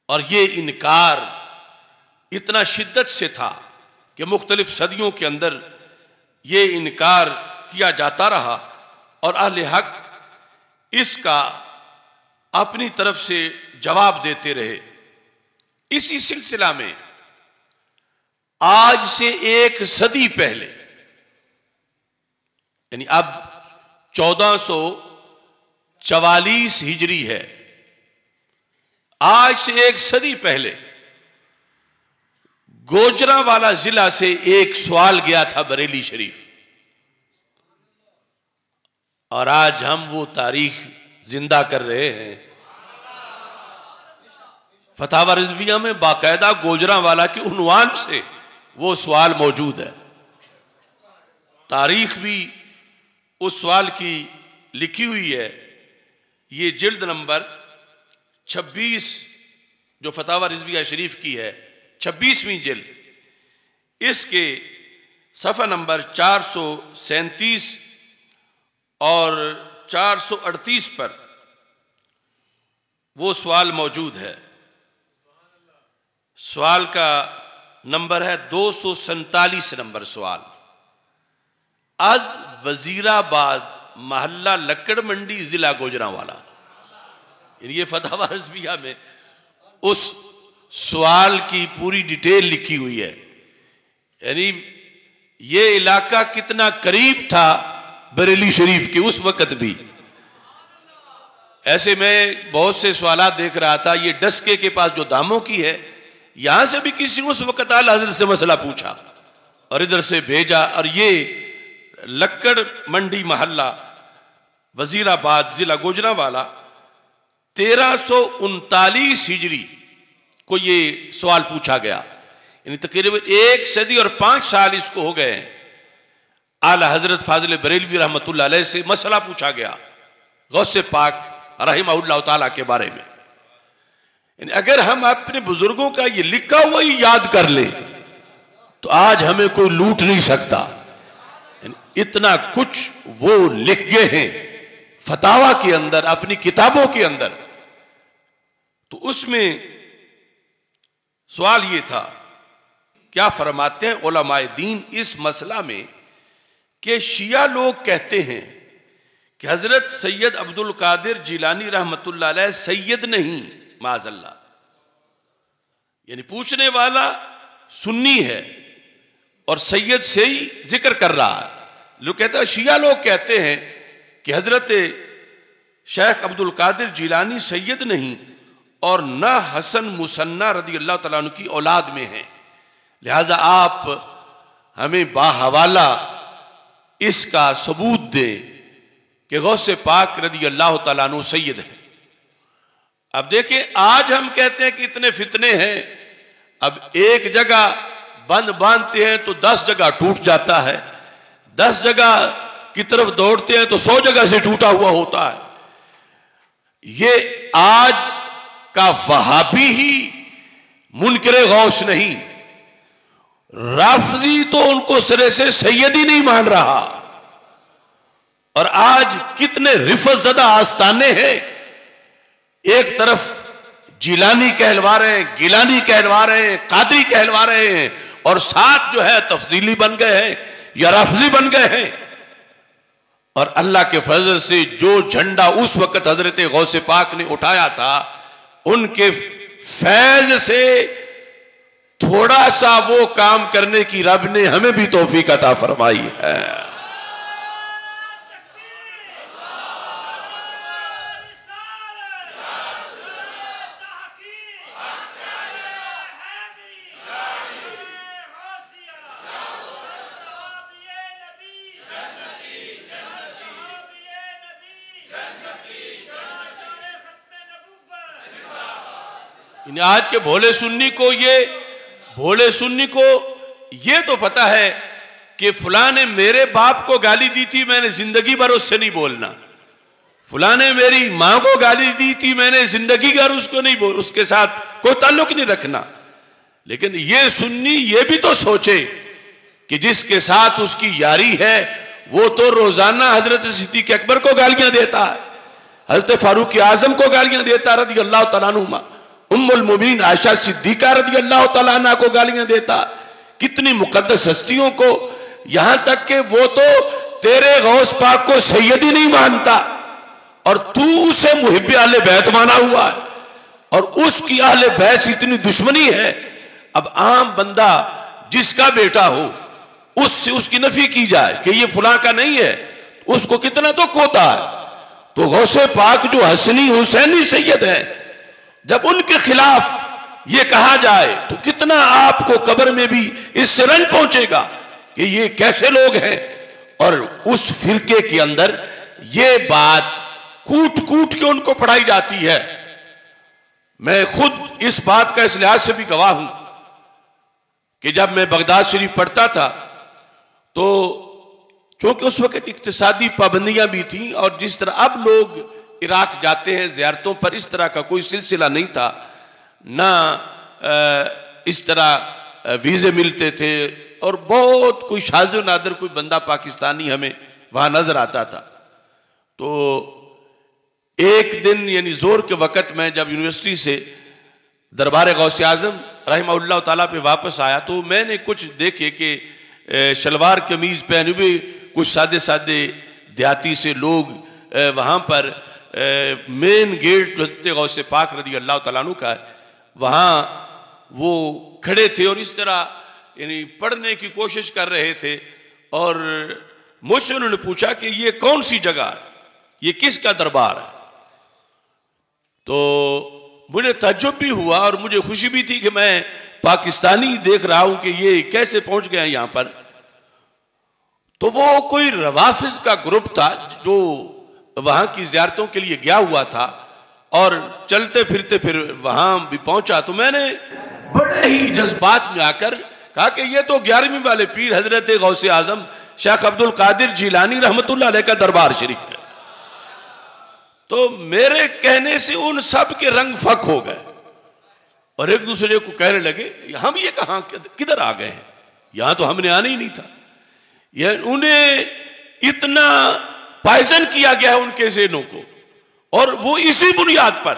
और ये इनकार इतना शिद्दत से था कि मुख्तलिफ़ सदियों के अंदर ये इनकार किया जाता रहा। और अहल हक इसका अपनी तरफ़ से जवाब देते रहे। इसी सिलसिला में आज से एक सदी पहले, यानी अब चौदह सौ चवालीस हिजरी है, आज से एक सदी पहले गोजरा वाला जिला से एक सवाल गया था बरेली शरीफ। और आज हम वो तारीख ज़िंदा कर रहे हैं। फतावा रिजविया में बाकायदा गोजरा वाला के उनवान से वो सवाल मौजूद है। तारीख भी उस सवाल की लिखी हुई है। ये जिल्द नंबर 26 जो फतावा रिजविया शरीफ की है 26वीं जिल्द। इसके सफ़ा नंबर चार सौ सैंतीस और चार सौ अड़तीस पर वो सवाल मौजूद है। सवाल का नंबर है दो नंबर सवाल। आज वजीराबाद मोहल्ला लक्कड़ मंडी जिला गोजरा वाला ये रजबिया में उस सवाल की पूरी डिटेल लिखी हुई है। यानी ये इलाका कितना करीब था बरेली शरीफ के उस वक्त भी। ऐसे में बहुत से सवाल देख रहा था, ये डस्के के पास जो दामों की है, यहाँ से भी किसी उस वक्त आला हज़रत से मसला पूछा और इधर से भेजा और ये लक्कड़ मंडी मोहल्ला, वजीराबाद जिला गोजरा वाला तेरह सौ उनतालीस हिजरी को ये सवाल पूछा गया। यानी तकरीबन एक सदी और पाँच साल इसको हो गए हैं। आला हज़रत फाजिल बरेलवी रहमत से मसला पूछा गया गौसे पाक रही के बारे में। अगर हम अपने बुज़ुर्गों का ये लिखा हुआ ही याद कर ले तो आज हमें कोई लूट नहीं सकता। इतना कुछ वो लिख गए हैं फतावा के अंदर, अपनी किताबों के अंदर। तो उसमें सवाल ये था, क्या फरमाते हैं ओलमाए दीन इस मसला में कि शिया लोग कहते हैं कि हज़रत सैयद अब्दुल कादिर जिलानी रहमत सैयद नहीं माजल्ला यानी पूछने वाला सुन्नी है और सैयद से ही ज़िक्र कर रहा है। लोग कहते हैं, शिया लोग कहते हैं कि हज़रत शेख अब्दुल कादिर जिलानी सैयद नहीं और न हसन मुसन्ना रदी अल्लाह तला की औलाद में है। लिहाजा आप हमें बाहवाला इसका सबूत दे कि गौसे पाक रदी अल्लाह तु सैयद है। अब देखें, आज हम कहते हैं कि इतने फितने हैं, अब एक जगह बंद बांधते हैं तो दस जगह टूट जाता है, दस जगह की तरफ़ दौड़ते हैं तो सौ जगह से टूटा हुआ होता है। ये आज का वहाबी ही मुनकर गौश नहीं। राफजी तो उनको सिरे से सैयद ही नहीं मान रहा। और आज कितने रिफत आस्ताने हैं। एक तरफ़ जिलानी कहलवा रहे हैं, गिलानी कहलवा रहे हैं, कादरी कहलवा रहे हैं, और साथ जो है तफजीली बन गए हैं, या रफजी बन गए हैं। और अल्लाह के फजल से जो झंडा उस वक्त हज़रत गौसे पाक ने उठाया था, उनके फैज से थोड़ा सा वो काम करने की रब ने हमें भी तोहफी अता फरमाई है। आज के भोले सुन्नी को ये भोले सुन्नी को ये तो पता है कि फुला ने मेरे बाप को गाली दी थी मैंने ज़िंदगी भर उससे नहीं बोलना। फुला ने मेरी माँ को गाली दी थी मैंने ज़िंदगी भर उसको नहीं बोल, उसके साथ कोई ताल्लुक नहीं रखना। लेकिन ये सुन्नी ये भी तो सोचे कि जिसके साथ उसकी यारी है, वो तो रोज़ाना हज़रत सिद्दीक अकबर को गालियाँ देता है, हज़रत फारूक आज़म को गालियाँ देता रदी अल्लाह तला उम्मुल मुबीन आयशा सिद्दीका रदी अल्लाह तला को गालियाँ देता, कितनी मुकद्दस हस्तियों को, यहाँ तक कि वो तो तेरे गौस पाक को सैयद ही नहीं मानता, और तू उसे मुहिब आले बैत माना हुआ है, और उसकी आले बैस इतनी दुश्मनी है, अब आम बंदा जिसका बेटा हो, उससे उसकी नफी की जाए कि ये फुला का नहीं है, उसको कितना दुख होता है। तो गौसे पाक जो हसनी हुसैनी सैयद है जब उनके खिलाफ ये कहा जाए तो कितना आपको कब्र में भी इस रंग पहुंचेगा कि ये कैसे लोग हैं? और उस फिरके के अंदर ये बात कूट कूट के उनको पढ़ाई जाती है। मैं खुद इस बात का इस लिहाज से भी गवाह हूँ कि जब मैं बगदाद शरीफ पढ़ता था तो चूँकि उस वक्त इकतसादी पाबंदियाँ भी थी, और जिस तरह अब लोग इराक जाते हैं, ज्यारतों पर इस तरह का कोई सिलसिला नहीं था। ना इस तरह वीज़े मिलते थे और बहुत कोई शाज नादर, कोई बंदा पाकिस्तानी हमें वहाँ नज़र आता था। तो एक दिन, यानी ज़ोर के वक़्त में जब यूनिवर्सिटी से दरबार गौसे आज़म रही ताला पे वापस आया तो मैंने कुछ देखे कि शलवार कमीज़ पहने हुए कुछ सादे सादे देहाती से लोग वहाँ पर मेन गेट जो हज़रत गौ से पाक रदी अल्लाह तु का है। वहाँ वो खड़े थे और इस तरह, यानी पढ़ने की कोशिश कर रहे थे। और मुझसे उन्होंने पूछा कि ये कौन सी जगह है? ये किसका दरबार है? तो मुझे तजुब भी हुआ और मुझे खुशी भी थी कि मैं पाकिस्तानी देख रहा हूँ कि ये कैसे पहुँच गए यहाँ पर। तो वो कोई रवाफिज का ग्रुप था जो वहाँ की जियारतों के लिए गया हुआ था और चलते फिरते फिर वहाँ भी पहुँचा तो मैंने बड़े ही जज्बात में आकर कहा कि ये तो ग्यारहवीं वाले पीर हज़रत गौसे आज़म, शेख अब्दुल कादिर जिलानी रहमत का दरबार शरीफ है। तो मेरे कहने से उन सब के रंग फक हो गए और एक दूसरे को कहने लगे, हम ये कहा, किधर आ गए हैं? यहाँ तो हमने आना ही नहीं था। यह उन्हें इतना पायजन किया गया है उनके जेनों को। और वो इसी बुनियाद पर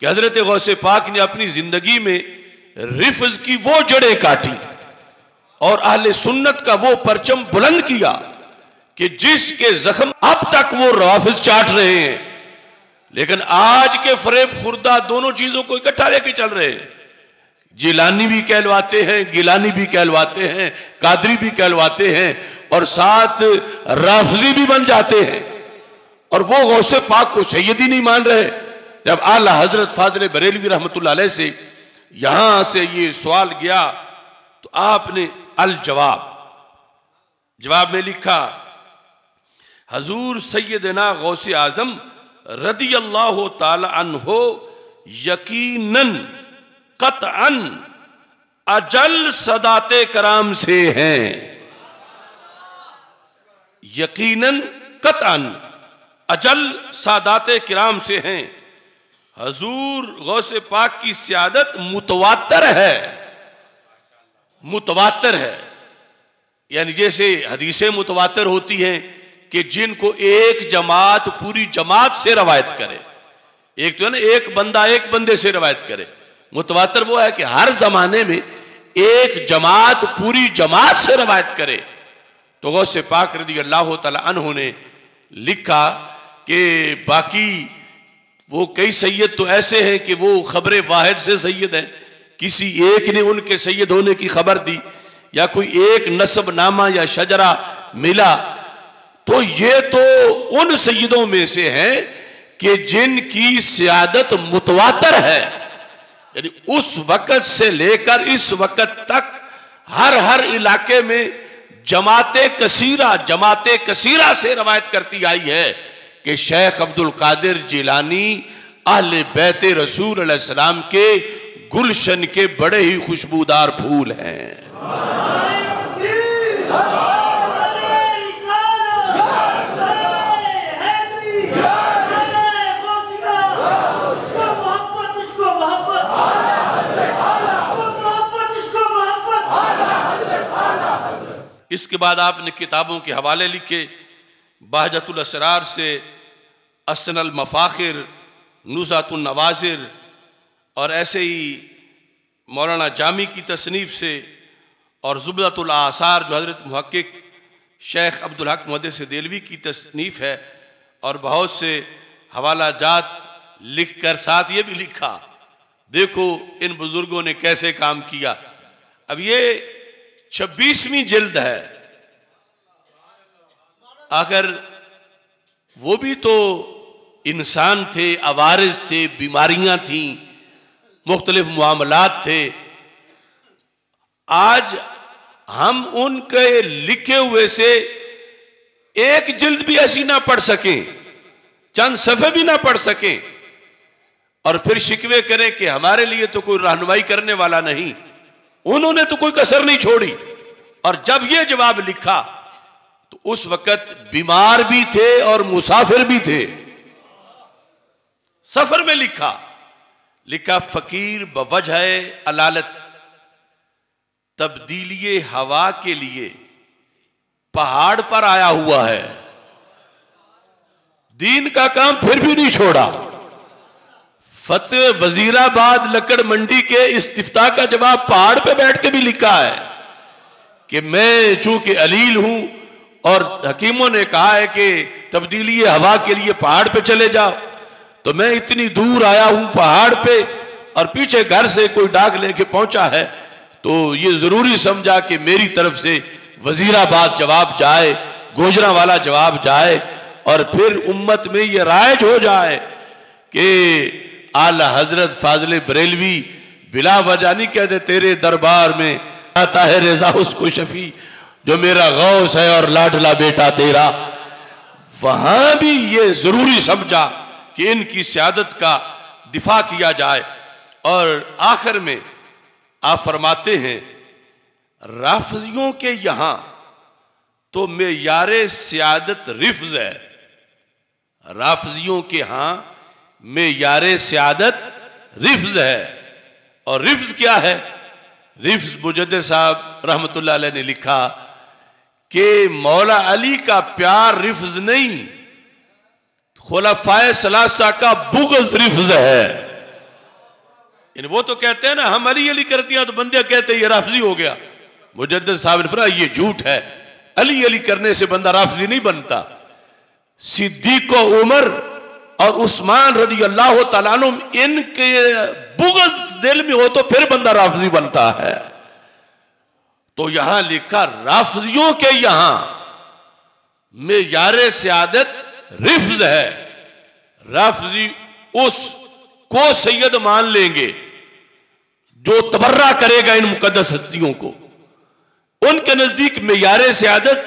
कि हज़रत गौसे पाक ने अपनी ज़िंदगी में रिफ्ज की वो जड़ें काटी और आहले सुन्नत का वो परचम बुलंद किया कि जिसके जख्म अब तक वो राफिज चाट रहे हैं। लेकिन आज के फरेब खुर्दा दोनों चीज़ों को इकट्ठा लेके चल रहे हैं। जिलानी भी कहलवाते हैं, गिलानी भी कहलवाते हैं, कादरी भी कहलवाते हैं और साथ राफजी भी बन जाते हैं। और वो गौसे पाक को सैयदी नहीं मान रहे। जब आला हज़रत फाजल बरेलवी रहमत से यहाँ से ये सवाल गया तो आपने अल जवाब। जवाब में लिखा, हजूर सैदना गौसे आज़म रदी अल्लाह तहो यकीनन कतअन अजल सदाते कराम से हैं। यकीनन कतन अजल सादात किराम से हैं। हजूर गौसे पाक की सियादत मुतवातर है। मुतवातर है। यानी जैसे हदीसें मुतवातर होती हैं कि जिनको एक जमात पूरी जमात से रवायत करे। एक तो है ना, एक बंदा एक बंदे से रवायत करे। मुतवातर वो है कि हर जमाने में एक जमात पूरी जमात से रवायत करे। तो गौसे पाक रदी अल्लाह तहों ने लिखा कि बाकी वो कई सैयद तो ऐसे हैं कि वो खबर वाहिद से सैयद हैं। किसी एक ने उनके सैयद होने की खबर दी, या कोई एक नसब नामा या शजरा मिला तो ये तो उन सैयदों में से हैं कि जिनकी सियादत मुतवातर है। यानी उस वक़्त से लेकर इस वक़्त तक हर हर इलाके में जमाते कसीरा, जमात कसीरा से रवायत करती आई है कि शेख अब्दुल कादिर जिलानी अहल बैत रसूल सलाम के गुलशन के बड़े ही खुशबूदार फूल हैं। इसके बाद आपने किताबों के हवाले लिखे, बहजतुल असरार से असनल मफाखिर नवाजिर, और ऐसे ही मौलाना जामी की तसनीफ़ से और ज़ुबरतुल आसार, जो हज़रत महक़ शेख अब्दुल हक मद से देलवी की तसनीफ़ है, और बहुत से हवाला जात लिख कर साथ ये भी लिखा, देखो इन बुज़ुर्गों ने कैसे काम किया। अब ये छब्बीसवीं जिल्द है। अगर वो भी तो इंसान थे आवारज थे, बीमारियाँ थी, मुख्तलिफ़ मामलात थे, आज हम उनके लिखे हुए से एक जिल्द भी ऐसी ना पढ़ सकें, चंद सफ़े भी ना पढ़ सकें, और फिर शिकवे करें कि हमारे लिए तो कोई रहनुमाई करने वाला नहीं। उन्होंने तो कोई कसर नहीं छोड़ी। और जब यह जवाब लिखा तो उस वक्त बीमार भी थे और मुसाफिर भी थे। सफ़र में लिखा लिखा, फकीर बवजह अलालत तब्दीली हवा के लिए पहाड़ पर आया हुआ है। दीन का काम फिर भी नहीं छोड़ा। फतेह वजीराबाद लकड़ मंडी के इस्तिफ्ता का जवाब पहाड़ पे बैठ के भी लिखा है कि मैं चूँकि अलील हूँ और हकीमों ने कहा है कि तब्दीली हवा के लिए पहाड़ पे चले जाओ तो मैं इतनी दूर आया हूँ पहाड़ पे और पीछे घर से कोई डाक लेके पहुँचा है तो ये ज़रूरी समझा कि मेरी तरफ़ से वजीराबाद जवाब जाए गोजरा वाला जवाब जाए और फिर उम्मत में ये रायज हो जाए कि आला हज़रत फाजल बरेलवी, बिला वजह नहीं कहते तेरे दरबार में आता है, रेजा उसको शफी, जो मेरा गौस है और लाडला बेटा तेरा। वहाँ भी ये ज़रूरी समझा कि इनकी सियादत का दिफा किया जाए। और आखिर में आप फरमाते हैं, राफजियों के यहाँ तो मेयार सियादत रिफ्ज है। राफजियों के यहाँ मेयार सियादत, रिफ्ज है। और रिफ्ज क्या है? रिफ्ज मुजद साहब रहमत ने लिखा कि मौला अली का प्यार रिफ्ज नहीं, खुलाफाए सलासा का बुगज रिफ्ज है। इन वो तो कहते हैं ना, हम अली अली कर दिया तो बंदे कहते हैं, ये राफजी हो गया। मुजद साहब ने फरा ये झूठ है। अली अली करने से बंदा राफजी नहीं बनता। सिद्दीक उमर और उस्मान रज़ी अल्लाह तलानुम इनके बुगज दिल में हो तो फिर बंदा राफजी बनता है। तो यहाँ लिखा, राफजियों के यहाँ में यार सियादत रिफ्ज है। राफजी उस को सैयद मान लेंगे, जो तबर्रा करेगा इन मुकदस हस्तियों को। उनके नज़दीक मेयार सियादत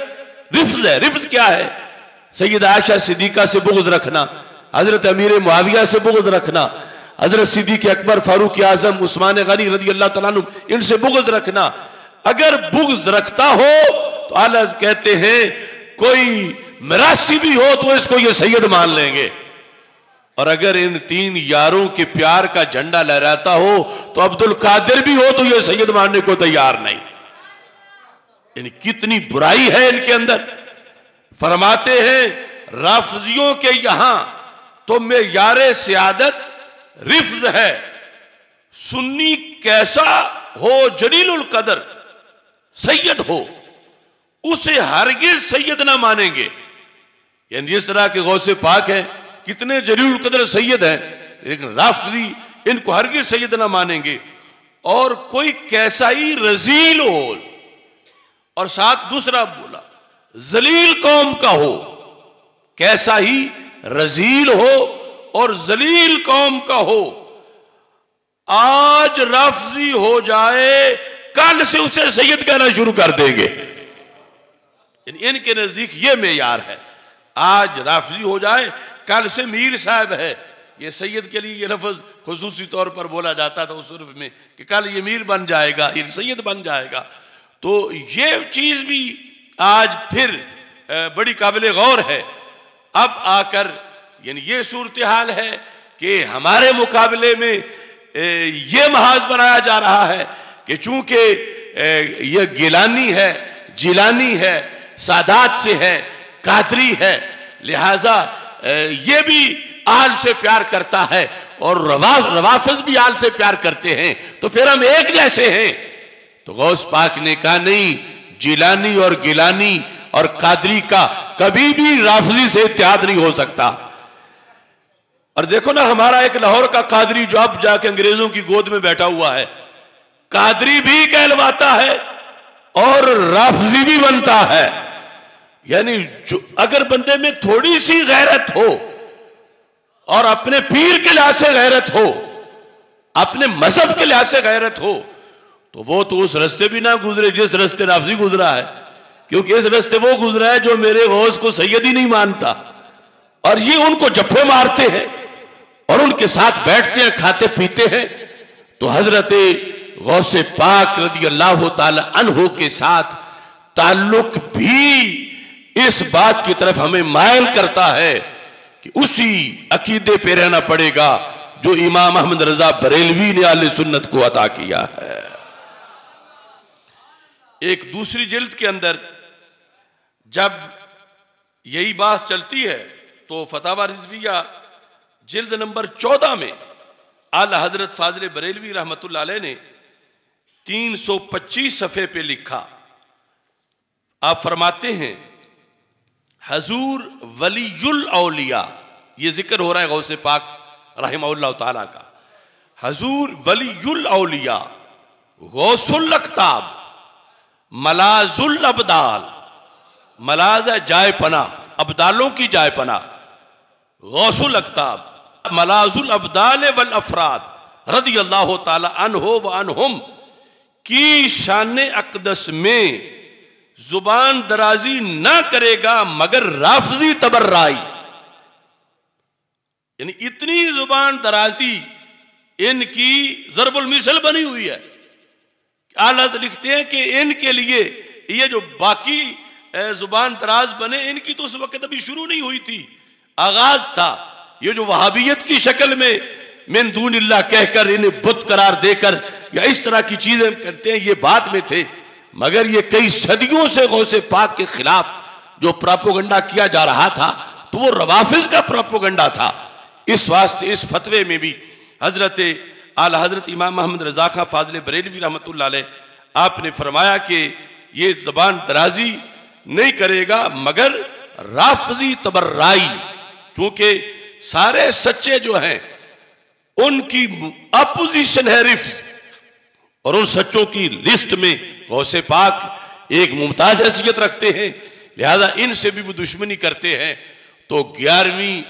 रिफ्ज है। रिफ्ज क्या है? सैयद आयशा सिद्दीका से बुगज रखना। हज़रत अमीर मुआविया से बुगज रखना, हज़रत सिद्दीक अकबर, फारूक आज़म, उस्मान गनी रदी अल्लाह तला इनसे बुगज रखना। अगर बुगज रखता हो तो आला कहते हैं, कोई मरासी भी हो तो इसको ये सैयद मान लेंगे। और अगर इन तीन यारों के प्यार का झंडा लहराता हो तो अब्दुल कादिर भी हो तो ये सैयद मानने को तैयार नहीं। इन कितनी बुराई है इनके अंदर। फरमाते हैं, राफजियों के यहाँ तो मैं यार सियादत रिफ्ज है। सुन्नी कैसा हो जलील कदर, सैयद हो, उसे हरगिज सैयद ना मानेंगे। यानी जिस तरह के गौसे पाक है, कितने जलील कदर सैयद हैं, लेकिन राफजी इनको हरगिज सैयद ना मानेंगे। और कोई कैसा ही रजील हो, और साथ दूसरा बोला, जलील कौम का हो कैसा ही रजील हो और जलील कौम का हो, आज रफजी हो जाए, कल से उसे सैयद कहना शुरू कर देंगे। इनके नज़दीक ये मेयार है, आज राफजी हो जाए, कल से मीर साहब है। ये सैयद के लिए ये लफ्ज़ खसूसी तौर पर बोला जाता था उस उर्फ़ में कि कल ये मीर बन जाएगा ये सैयद बन जाएगा। तो ये चीज़ भी आज फिर बड़ी काबिल गौर है। अब आकर, यानी ये सूरत हाल है कि हमारे मुकाबले में ये महाज बनाया जा रहा है कि चूँकि ये गिलानी है, जिलानी है, सादात से है, कादरी है, लिहाजा ये भी आल से प्यार करता है और रवा, रवाफज भी आल से प्यार करते हैं तो फिर हम एक जैसे हैं। तो गौस पाक ने कहा, नहीं, जिलानी और गिलानी और कादरी का कभी भी राफजी से इत्याद नहीं हो सकता। और देखो ना, हमारा एक लाहौर का कादरी जो अब जाके अंग्रेज़ों की गोद में बैठा हुआ है, कादरी भी कहलवाता है और राफजी भी बनता है। यानी जो अगर बंदे में थोड़ी सी गैरत हो और अपने पीर के लिहाज से गैरत हो, अपने मज़हब के लिहाज से गैरत हो तो वो तो उस रस्ते भी ना गुजरे जिस रस्ते राफजी गुजरा है। क्योंकि इस रस्ते वो गुजरा है जो मेरे गौस को सैयद ही नहीं मानता। और ये उनको जफ्फे मारते हैं और उनके साथ बैठते हैं, खाते पीते हैं। तो हज़रत गौसे पाक रदी अल्लाह तहो के साथ ताल्लुक भी इस बात की तरफ़ हमें मायल करता है कि उसी अकीदे पे रहना पड़ेगा जो इमाम अहमद रजा बरेलवी ने आल सुन्नत को अदा किया है। एक दूसरी जिल्द के अंदर जब यही बात चलती है तो फतावा रिजविया जिल्द नंबर चौदह में आला हज़रत फाजल बरेलवी रहमत ने 325 सफ़े पे लिखा। आप फरमाते हैं, हजूर वलीयुल औलिया, ये ज़िक्र हो रहा है गौसे पाक रही का। हजूर वलीयुल औलिया, गौसुल अख्ताब, मलाजुल अबदाल मलाज जाय पना अबदालों की जाय पना गौसुल अख्ताब, मलाजुल अबदाल वल अफराद रदी अल्लाह तन हो व अनहुम, की शान अकदस में ज़ुबान दराजी ना करेगा मगर राफजी तबर्राई। यानी इतनी ज़ुबान दराजी, इनकी जरबुल मिसल बनी हुई है। आलत लिखते हैं कि इनके लिए ये जो बाकी ज़ुबान दराज बने, इनकी तो उस वक्त अभी शुरू नहीं हुई थी। आगाज़ था। ये जो वहाबियत की शक्ल में मिन कहकर, इन्हें बुत करार देकर, या इस तरह की चीज़ें करते हैं, ये बात में थे। मगर ये कई सदियों से गौसे पाक के खिलाफ जो प्रापोगंडा किया जा रहा था तो वो रवाफिज का प्रापोगंडा था। इस वास्ते, इस फतवे में भी हज़रत, आला हज़रत इमाम मोहम्मद रजा खां फाजल बरेलवी रहमत आपने फरमाया कि ये जबान दराजी नहीं करेगा, मगर राफजी तबर्राई, क्योंकि सारे सच्चे जो हैं, उनकी अपोजिशन है रिफ्स और उन सच्चों की लिस्ट में गौसे पाक एक मुमताज़ हैसियत रखते हैं, लिहाजा इनसे भी वो दुश्मनी करते हैं। तो ग्यारहवीं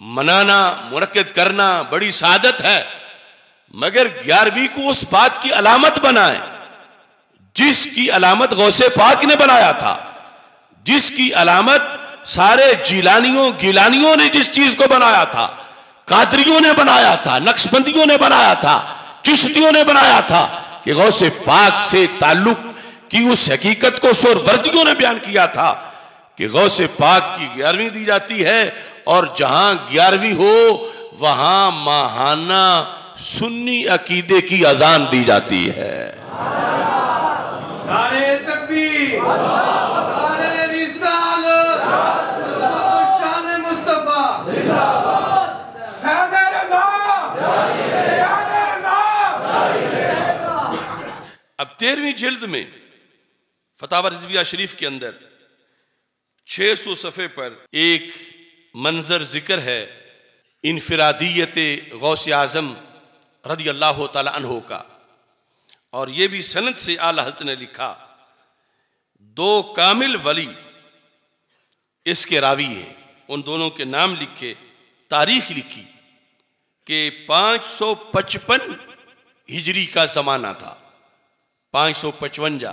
मनाना मुनद करना बड़ी सादत है, मगर ग्यारहवीं को उस बात की अलामत बनाए। जिसकी अलामत गौसे पाक ने बनाया था, जिसकी अलामत सारे जिलानियों, गिलानियों ने जिस चीज़ को बनाया था, कादरियों ने बनाया था, नक्शबंदियों ने बनाया था, चिश्तियों ने बनाया था, कि गौसे पाक से ताल्लुक की उस हकीकत को सोरवर्दियों ने बयान किया था, कि गौसे पाक की ग्यारहवीं दी जाती है, और जहाँ ग्यारहवीं हो, वहाँ माहाना सुन्नी अकीदे की अजान दी जाती है। अब तेरहवीं जिल्द में फतावा रिजविया शरीफ के अंदर 600 सफ़े पर एक मंजर ज़िक्र है इनफरादियत गौस आज़म रदी अल्लाह तहो का। और ये भी सनत से आला हज़रत ने लिखा। दो कामिल वली इसके रावी हैं। उन दोनों के नाम लिखे, तारीख लिखी कि 555 हिजरी का ज़माना था। पाँच सौ पचवंजा।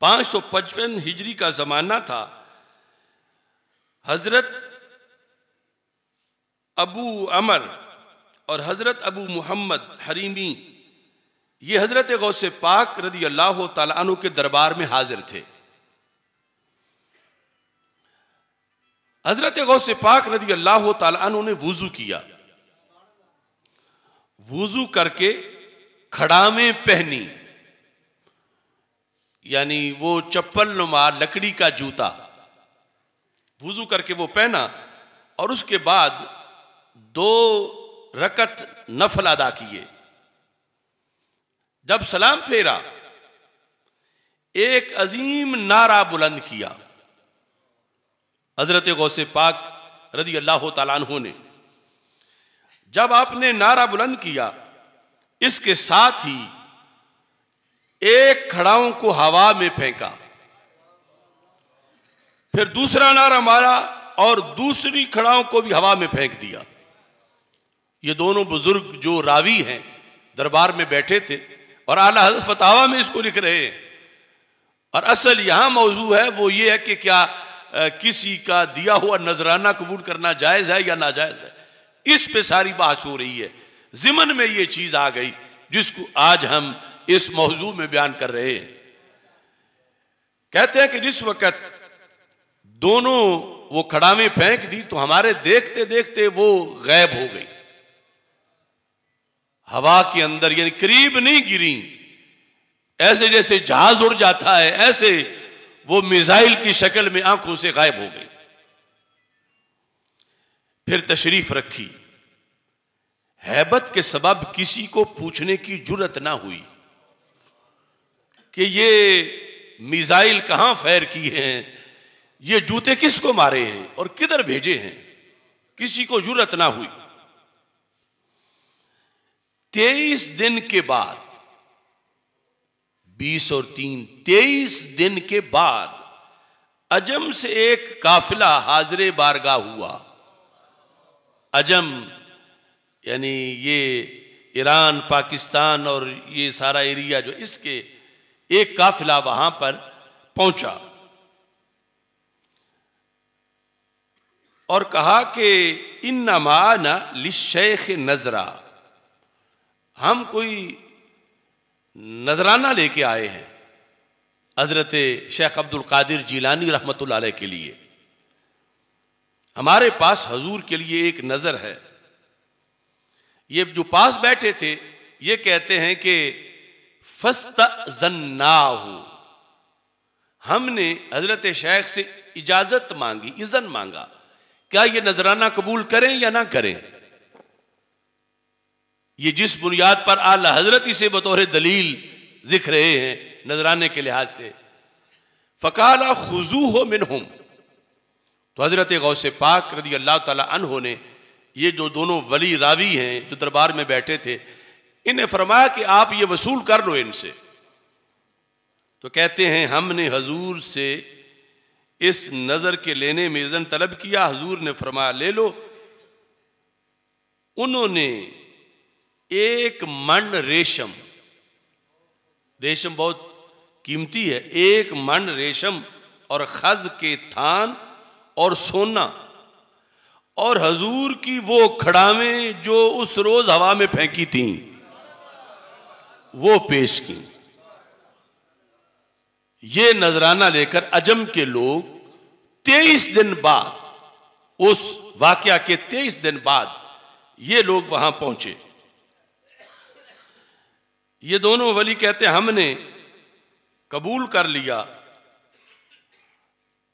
पाँच सौ पचपन हिजरी का जमाना था। हज़रत अबू अमर और हज़रत अबू मोहम्मद हरीमी ये हज़रत गौस पाक रदी अल्लाह तु के दरबार में हाजिर थे। हज़रत गौस पाक रदी अल्लाह तु ने वज़ू किया। वज़ू करके खड़ामें पहनी। यानी वो चप्पल नुमा लकड़ी का जूता। वज़ू करके वो पहना और उसके बाद दो रकत नफल अदा किए। जब सलाम फेरा, एक अजीम नारा बुलंद किया। हज़रत गौसे पाक रदी अल्लाह तु ने, जब आपने नारा बुलंद किया, इसके साथ ही एक खड़ाओं को हवा में फेंका। फिर दूसरा नारा मारा और दूसरी खड़ाओं को भी हवा में फेंक दिया। ये दोनों बुज़ुर्ग जो रावी हैं, दरबार में बैठे थे और आला हज़रत फतावा में इसको लिख रहे हैं। और असल यहाँ मौजू है, वो ये है कि क्या किसी का दिया हुआ नजराना कबूल करना जायज़ है या नाजायज है? इस पे सारी बात हो रही है। जिमन में ये चीज़ आ गई, जिसको आज हम इस मौजू में बयान कर रहे हैं। कहते हैं कि जिस वक्त दोनों वो खड़ामी फेंक दी तो हमारे देखते देखते वो गैब हो गई। हवा के अंदर यानी करीब नहीं गिरी। ऐसे जैसे जहाज़ उड़ जाता है, ऐसे वो मिसाइल की शक्ल में आँखों से गायब हो गई। फिर तशरीफ़ रखी। हैबत के सबब किसी को पूछने की ज़रूरत ना हुई कि ये मिसाइल कहाँ फैर किए हैं, ये जूते किसको मारे हैं और किधर भेजे हैं, किसी को ज़रूरत ना हुई। तेईस दिन के बाद, बीस और तीन, तेईस दिन के बाद अजम से एक काफिला हाजरे बारगाह हुआ। अजम, यानी ये ईरान, पाकिस्तान और ये सारा एरिया जो इसके एक काफिला वहाँ पर पहुँचा और कहा कि इन नमाना लिशेख नजरा। हम कोई नजराना लेके आए हैं हज़रत शेख अब्दुल कादिर जीलानी रहमत के लिए। हमारे पास हजूर के लिए एक नज़र है। ये जो पास बैठे थे, ये कहते हैं कि फस्तनाहू हमने हज़रत शेख से इजाज़त मांगी इजन मांगा। क्या ये नजराना कबूल करें या ना करें? ये जिस बुनियाद पर आला हज़रत इसे बतौर दलील दिख रहे हैं, नजराने के लिहाज से। फ़काला खुजू हो मिन तो हज़रत गौसे पाक रदी अल्लाह तहों ने ये जो दोनों वली रावी हैं, जो दरबार में बैठे थे, इन्हें फरमाया कि आप ये वसूल कर लो इनसे। तो कहते हैं, हमने हजूर से इस नज़र के लेने में इज़न तलब किया, हजूर ने फरमाया, ले लो। उन्होंने एक मन रेशम। रेशम बहुत कीमती है। एक मन रेशम और खज के थान और सोना। और हजूर की वो खड़ावें जो उस रोज हवा में फेंकी थी, वो पेश की। ये नजराना लेकर अजम के लोग तेईस दिन बाद, उस वाक्य के तेईस दिन बाद ये लोग वहाँ पहुँचे। ये दोनों वली कहते, हमने कबूल कर लिया।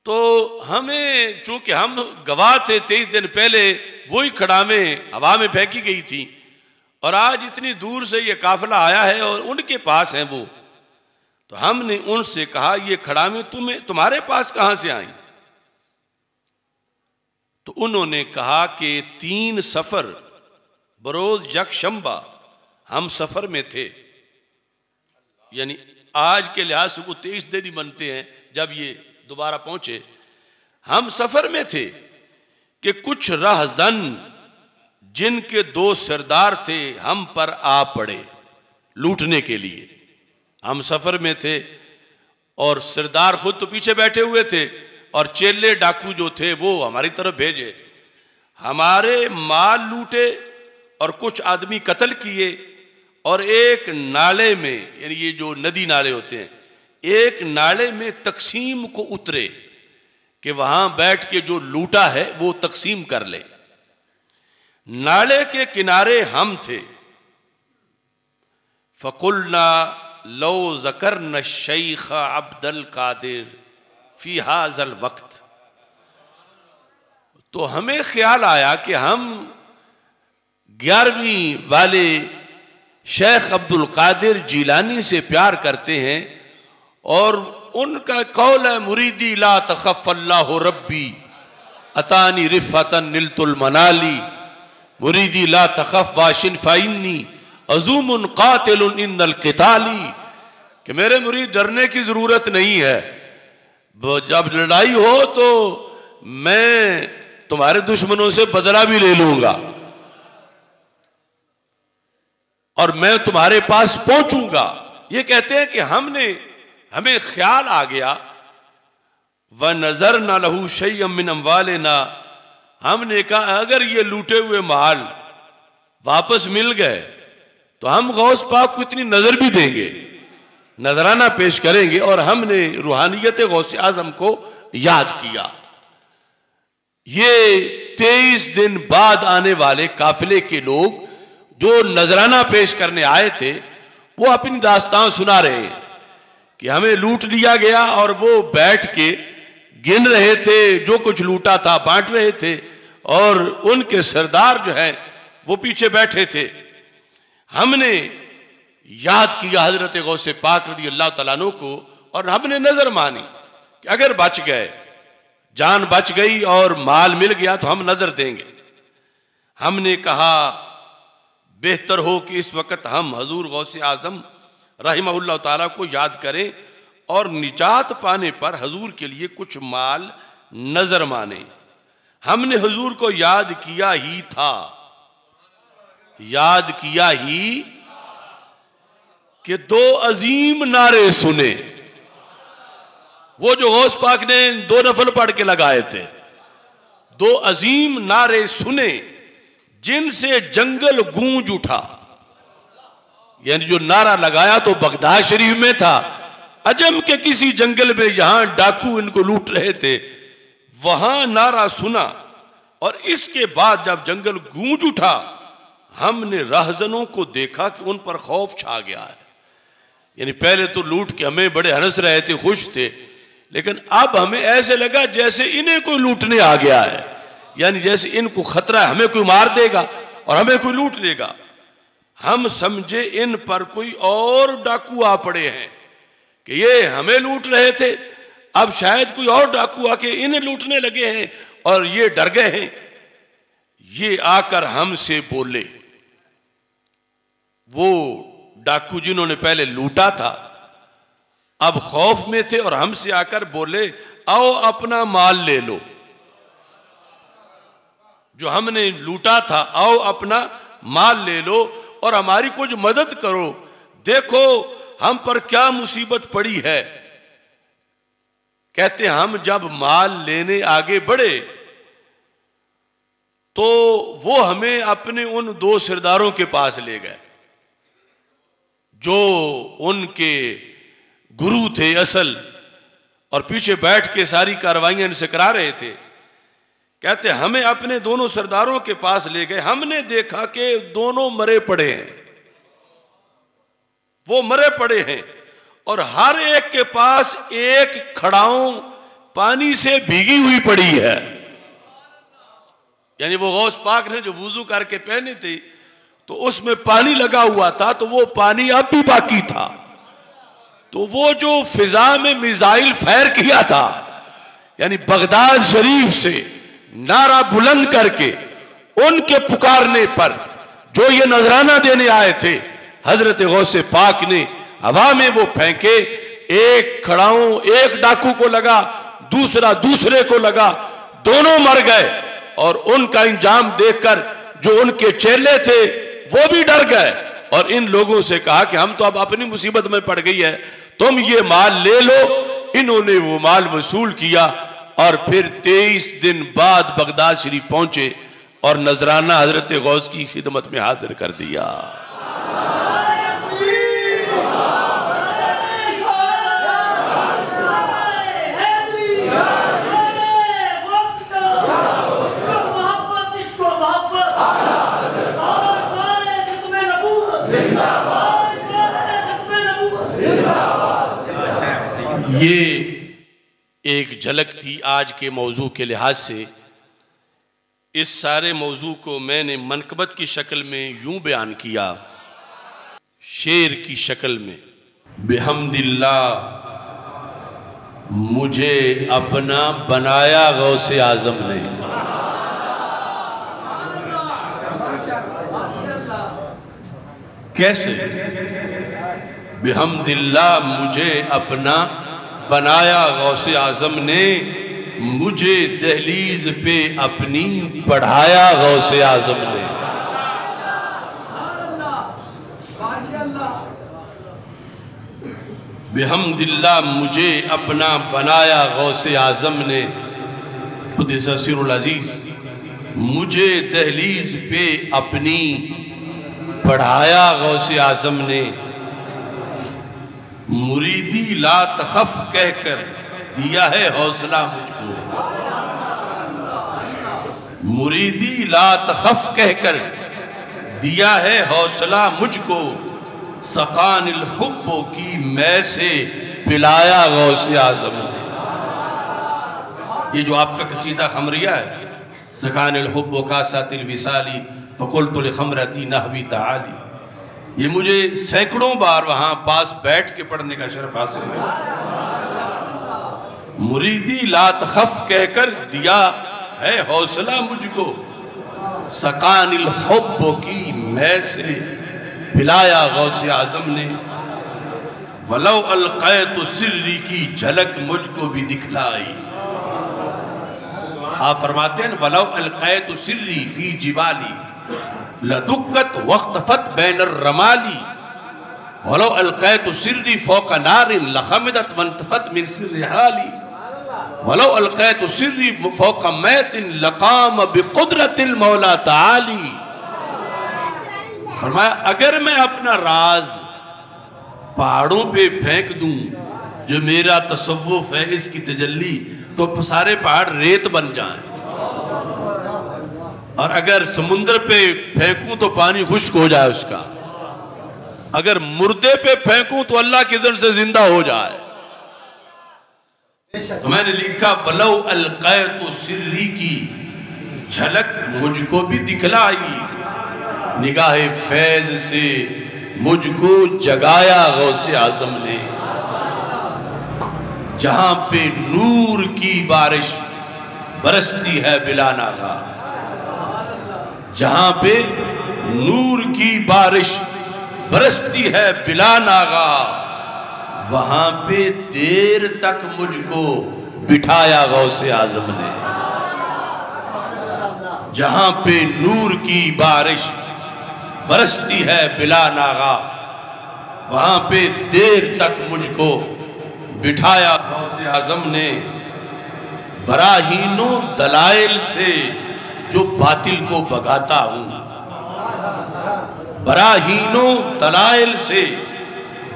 तो हमें, चूँकि हम गवाह थे, तेईस दिन पहले वही खड़ावें, हवा में फेंकी गई थी। और आज इतनी दूर से ये काफिला आया है और उनके पास है वो। तो हमने उनसे कहा, ये खड़ा में तुम्हें, तुम्हारे पास कहाँ से आई? तो उन्होंने कहा कि, तीन सफ़र, बरोज यकशंबा हम सफ़र में थे। यानी आज के लिहाज से वो तेईस दिन ही बनते हैं जब ये दोबारा पहुँचे। हम सफ़र में थे कि कुछ रहजन जिनके दो सरदार थे, हम पर आ पड़े लूटने के लिए। हम सफ़र में थे और सरदार खुद तो पीछे बैठे हुए थे और चेले डाकू जो थे, वो हमारी तरफ़ भेजे। हमारे माल लूटे और कुछ आदमी कत्ल किए और एक नाले में, यानी ये जो नदी नाले होते हैं, एक नाले में तकसीम को उतरे कि वहाँ बैठ के जो लूटा है, वो तकसीम कर ले। नाले के किनारे हम थे। फकुलना लो जकर न शेख अब्दुल कादिर फ़ी हाजल वक्त। तो हमें ख्याल आया कि हम ग्यारहवीं वाले शेख अब्दुल कादिर जीलानी से प्यार करते हैं और उनका कौल है मुरीदी, ला तखफ अल्लाह रब्बी, अतानी रिफतन निलतुल मनाली, मुरीदी, ला तखफ वाशिन फ़ाइनी अजूम कातिल इन किताली। कि मेरे मुरीद डरने की ज़रूरत नहीं है। जब लड़ाई हो तो मैं तुम्हारे दुश्मनों से बदला भी ले लूँगा। और मैं तुम्हारे पास पहुंचूँगा। ये कहते हैं कि हमने, हमें ख्याल आ गया, व नज़र ना लहू शयमिन वाले ना हमने कहा, अगर ये लूटे हुए माल वापस मिल गए तो हम गौस पाक को इतनी नज़र भी देंगे, नजराना पेश करेंगे। और हमने रूहानियत गौस आज़म को याद किया। ये तेईस दिन बाद आने वाले काफिले के लोग जो नजराना पेश करने आए थे, वो अपनी दास्तान सुना रहे हैं कि हमें लूट लिया गया और वो बैठ के गिन रहे थे, जो कुछ लूटा था, बांट रहे थे और उनके सरदार जो है, वो पीछे बैठे थे। हमने याद किया हज़रत गौ से पाक रदी अल्लाह तला को और हमने नज़र मानी कि अगर बच गए, जान बच गई और माल मिल गया तो हम नज़र देंगे। हमने कहा बेहतर हो कि इस वक्त हम हजूर गौसे आज़म रही ताला को याद करें और निजात पाने पर हजूर के लिए कुछ माल नज़र माने। हमने हजूर को याद किया ही था। याद किया ही कि दो अजीम नारे सुने। वो जो गौस पाक ने दो नफल पढ़ के लगाए थे। दो अजीम नारे सुने। जिनसे जंगल गूंज उठा, यानी जो नारा लगाया तो बगदाद शरीफ में था। अजम के किसी जंगल में जहाँ डाकू इनको लूट रहे थे, वहाँ नारा सुना और इसके बाद जब जंगल गूंज उठा, हमने रहजनों को देखा कि उन पर खौफ छा गया है। यानी पहले तो लूट के हमें बड़े हंस रहे थे, खुश थे, लेकिन अब हमें ऐसे लगा जैसे इन्हें कोई लूटने आ गया है। यानी जैसे इनको खतरा हमें कोई मार देगा और हमें कोई लूट लेगा। हम समझे इन पर कोई और डाकू आ पड़े हैं कि ये हमें लूट रहे थे। अब शायद कोई और डाकू आके इन्हें लूटने लगे हैं और ये डर गए हैं। ये आकर हमसे बोले, वो डाकू जिन्होंने पहले लूटा था, अब खौफ में थे और हमसे आकर बोले, आओ अपना माल ले लो। जो हमने लूटा था, आओ अपना माल ले लो और हमारी कुछ मदद करो। देखो, हम पर क्या मुसीबत पड़ी है। कहते हम जब माल लेने आगे बढ़े तो वो हमें अपने उन दो सिरदारों के पास ले गए, जो उनके गुरु थे असल, और पीछे बैठ के सारी कार्रवाइयाँ इनसे करा रहे थे। कहते, हमें अपने दोनों सरदारों के पास ले गए। हमने देखा कि दोनों मरे पड़े हैं। वो मरे पड़े हैं। और हर एक के पास एक खड़ाऊ पानी से भीगी हुई पड़ी है। यानी वो गौस पाक ने जो वज़ू करके पहनी थी तो उसमें पानी लगा हुआ था तो वो पानी अब भी बाकी था। तो वो जो फिजा में मिसाइल फायर किया था, यानी बगदाद शरीफ से नारा बुलंद करके उनके पुकारने पर जो ये नजराना देने आए थे, हज़रत गौसे पाक ने हवा में वो फेंके, एक खड़ाऊ, एक डाकू को लगा, दूसरा दूसरे को लगा, दोनों मर गए और उनका इंजाम देखकर जो उनके चेले थे, वो भी डर गए और इन लोगों से कहा कि हम तो अब अपनी मुसीबत में पड़ गई है, तुम ये माल ले लो। इन्होंने वो माल वसूल किया और फिर तेईस दिन बाद बगदाद शरीफ पहुँचे और नजराना हज़रत गौस की खिदमत में हाजिर कर दिया। ये एक झलक थी आज के मौजू के लिहाज से। इस सारे मौजू को मैंने मनकबत की शक्ल में यूँ बयान किया। शेर की शक्ल में। बेहमदिल्ला मुझे अपना बनाया गौ से आज़म ने। कैसे? बेहमदिल्ला मुझे अपना बनाया गौस आज़म ने मुझे दहलीज पे अपनी पढ़ाया गौस आज़म ने। बेहमदिल्ला मुझे अपना बनाया गौस आज़म ने अज़ीज़, मुझे दहलीज पे अपनी पढ़ाया गौस आज़म ने। मुरीदी ला तखफ कहकर दिया है हौसला मुझको। मुरीदी ला तखफ कहकर दिया है हौसला मुझको। सकान हुब्बो की मैं से पिलाया गौस आज़म ने। ये जो आपका कसीदा खमरिया है सकान हुब्बो का सातिल विसाली फ़कुल तुल खमरती नहवी ताली। ये मुझे सैकड़ों बार वहाँ पास बैठ के पढ़ने का शर्फ हासिल हुआ मुरीदी लात खफ कहकर दिया है हौसला मुझको। सकानिल हब्बो की मैं से पिलाया गौसे आज़म ने। वलो अलकैत सिर्री की झलक मुझको भी दिखलाई। आप फरमाते हैं वलो अलकैत सिर्री फ़ी जिवाली। लदुक्कत वक्तफत बैनर रमाली। वलो अलकैत सिर्री फौका नारिन लखमदत वंतफत मिन सिर्र हाली। वलो अलकैत सिर्री फौका मैतिन लकाम बिकुदरतिल मौला ताली। फरमाया, अगर मैं अपना राज पहाड़ों पे फेंक दूँ, जो मेरा तसव्वुफ है इसकी तजल्ली तो सारे पहाड़ रेत बन जाएँ। और अगर समुद्र पे फेंकूं तो पानी खुश्क हो जाए उसका। अगर मुर्दे पे फेंकूं तो अल्लाह के जन से ज़िंदा हो जाए। तो मैंने लिखा, वलो तो सिर्री की, झलक मुझको भी दिखलाई। निगाह फैज से मुझको जगाया गौसे आज़म ने। जहाँ पे नूर की बारिश बरसती है बिलाना नागा। जहाँ पे नूर की बारिश बरसती है बिला नागा वहाँ पे देर तक मुझको बिठाया गौसे आज़म ने। जहाँ पे नूर की बारिश बरसती है बिला नागा वहाँ पे देर तक मुझको बिठाया गौसे आज़म ने। बराहीनों दलाइल से जो बातिल को बगाता हूँ। बराहीनों दलाइल से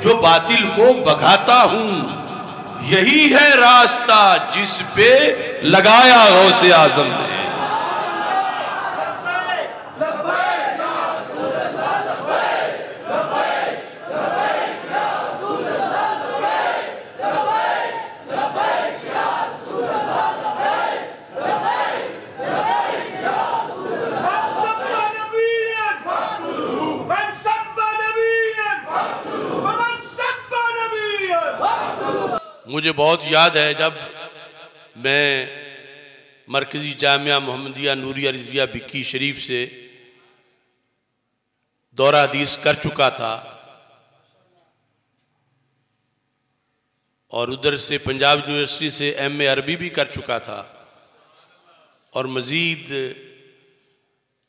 जो बातिल को बगाता हूँ, यही है रास्ता जिस पे लगाया गौसे आज़म ने मुझे बहुत याद है जब मैं मरकज़ी जामिया मोहम्मदिया नूरिया रिजविया बिक्की शरीफ से दौरा हदीस कर चुका था और उधर से पंजाब यूनिवर्सिटी से एम ए अरबी भी कर चुका था और मज़ीद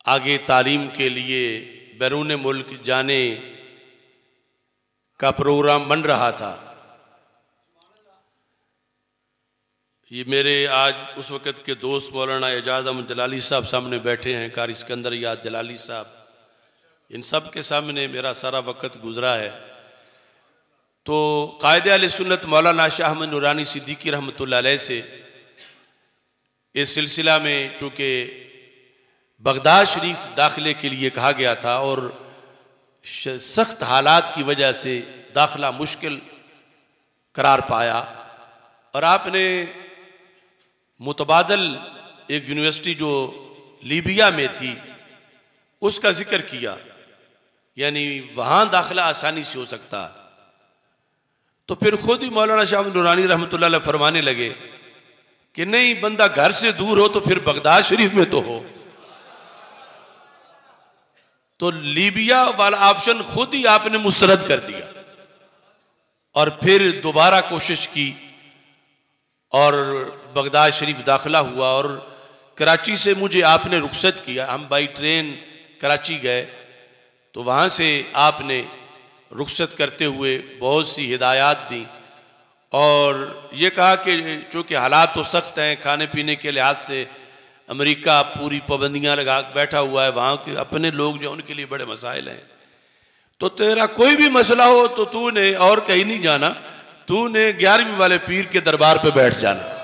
आगे तालीम के लिए बैरून मुल्क जाने का प्रोग्राम बन रहा था। ये मेरे आज उस वक़्त के दोस्त मौलाना एजाज अहमद जलाली साहब सामने बैठे हैं, कार सिकंदर याद जलाली साहब। इन सब के सामने मेरा सारा वक़्त गुजरा है। तो कायद सुन्नत मौलाना शाह अहमद नूरानी सिद्दीकी रहमत से इस सिलसिला में चूँकि बगदाद शरीफ दाखिले के लिए कहा गया था और सख्त हालात की वजह से दाखिला मुश्किल करार पाया। और आपने मुतबादल एक यूनिवर्सिटी जो लीबिया में थी, उसका ज़िक्र किया। यानी वहाँ दाखिला आसानी से हो सकता। तो फिर खुद ही मौलाना शाह नूरानी रहमत फरमाने लगे कि नहीं, बंदा घर से दूर हो तो फिर बगदाद शरीफ में तो हो। तो लीबिया वाला ऑप्शन खुद ही आपने मुस्तरद कर दिया। और फिर दोबारा कोशिश की और बगदाद शरीफ दाखिला हुआ और कराची से मुझे आपने रुखसत किया। हम बाई ट्रेन कराची गए। तो वहाँ से आपने रुखसत करते हुए बहुत सी हिदायत दी। और ये कहा कि चूँकि हालात तो सख्त हैं, खाने पीने के लिहाज से अमेरिका पूरी पाबंदियाँ लगा बैठा हुआ है, वहाँ के अपने लोग जो उनके लिए बड़े मसाइल हैं। तो तेरा कोई भी मसला हो तो तूने और कहीं नहीं जाना। तूने ग्यारहवीं वाले पीर के दरबार पे बैठ जाना।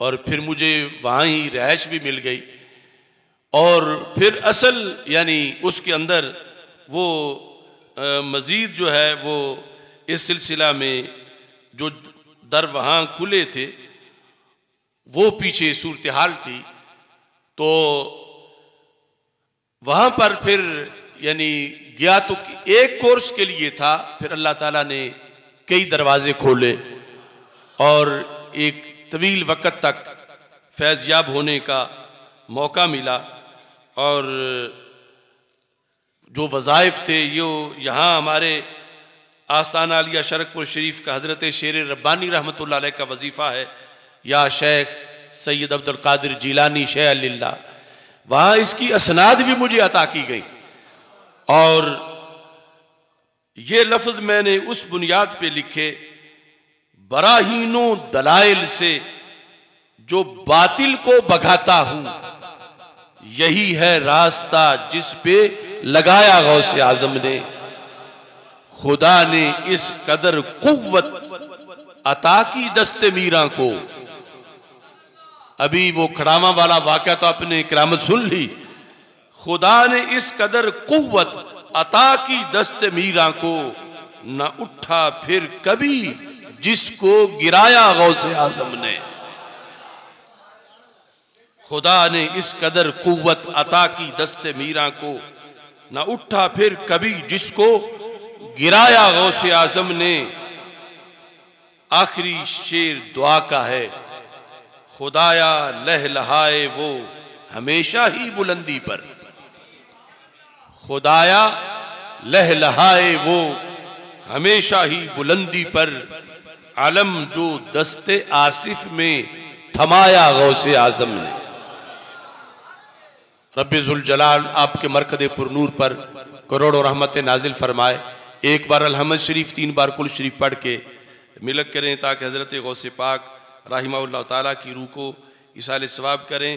और फिर मुझे वहाँ ही रहश भी मिल गई। और फिर असल, यानी उसके अंदर वो मज़ीद जो है वो इस सिलसिला में जो दर वहाँ खुले थे, वो पीछे सूरत हाल थी। तो वहाँ पर फिर, यानी गया तो एक कोर्स के लिए था, फिर अल्लाह ताला ने कई दरवाजे खोले और एक तवील वक़्त तक फैज़याब होने का मौका मिला और जो वज़ाइफ थे, यो यहाँ हमारे आसान आलिया शरकपुर शरीफ का हज़रत शेर रब्बानी रहमत का वजीफ़ा है, या शेख सैयद अब्दुल कादिर जीलानी शेह अल्लाह। वहाँ इसकी असनाद भी मुझे अता की गई। और ये लफ्ज़ मैंने उस बुनियाद पे लिखे बराहीनो दलाइल से जो बातिल को बघाता हूँ, यही है रास्ता जिस पे लगाया गौ से आज़म ने। खुदा ने इस कदर कुत अता की दस्ते मीरा को। अभी वो खड़ामा वाला वाक्य तो आपने करामत सुन ली। खुदा ने इस कदर कुत अता की दस्त मीरा को न उठा फिर कभी जिसको गिराया गौ से आज़म ने। खुदा ने इस कदर कुत अता की दस्त मीरा को न उठा फिर कभी जिसको गिराया गौ से आज़म ने। आखिरी शेर दुआ का है, खुदाया लह लहाए वो हमेशा ही बुलंदी पर। खुदाया लह लहाए वो हमेशा ही बुलंदी पर। आलम जो दस्ते आसिफ में थमाया गौसे आज़म ने। रबीजुल जलाल आपके मरकद पुरनूर पर करोड़ों रहमत नाजिल फरमाए। एक बार अलहमद शरीफ, तीन बार कुल शरीफ पढ़ के मिलक करें ताकि हज़रत गौसे पाक रही ताला की रूह को इसाल सवाब करें।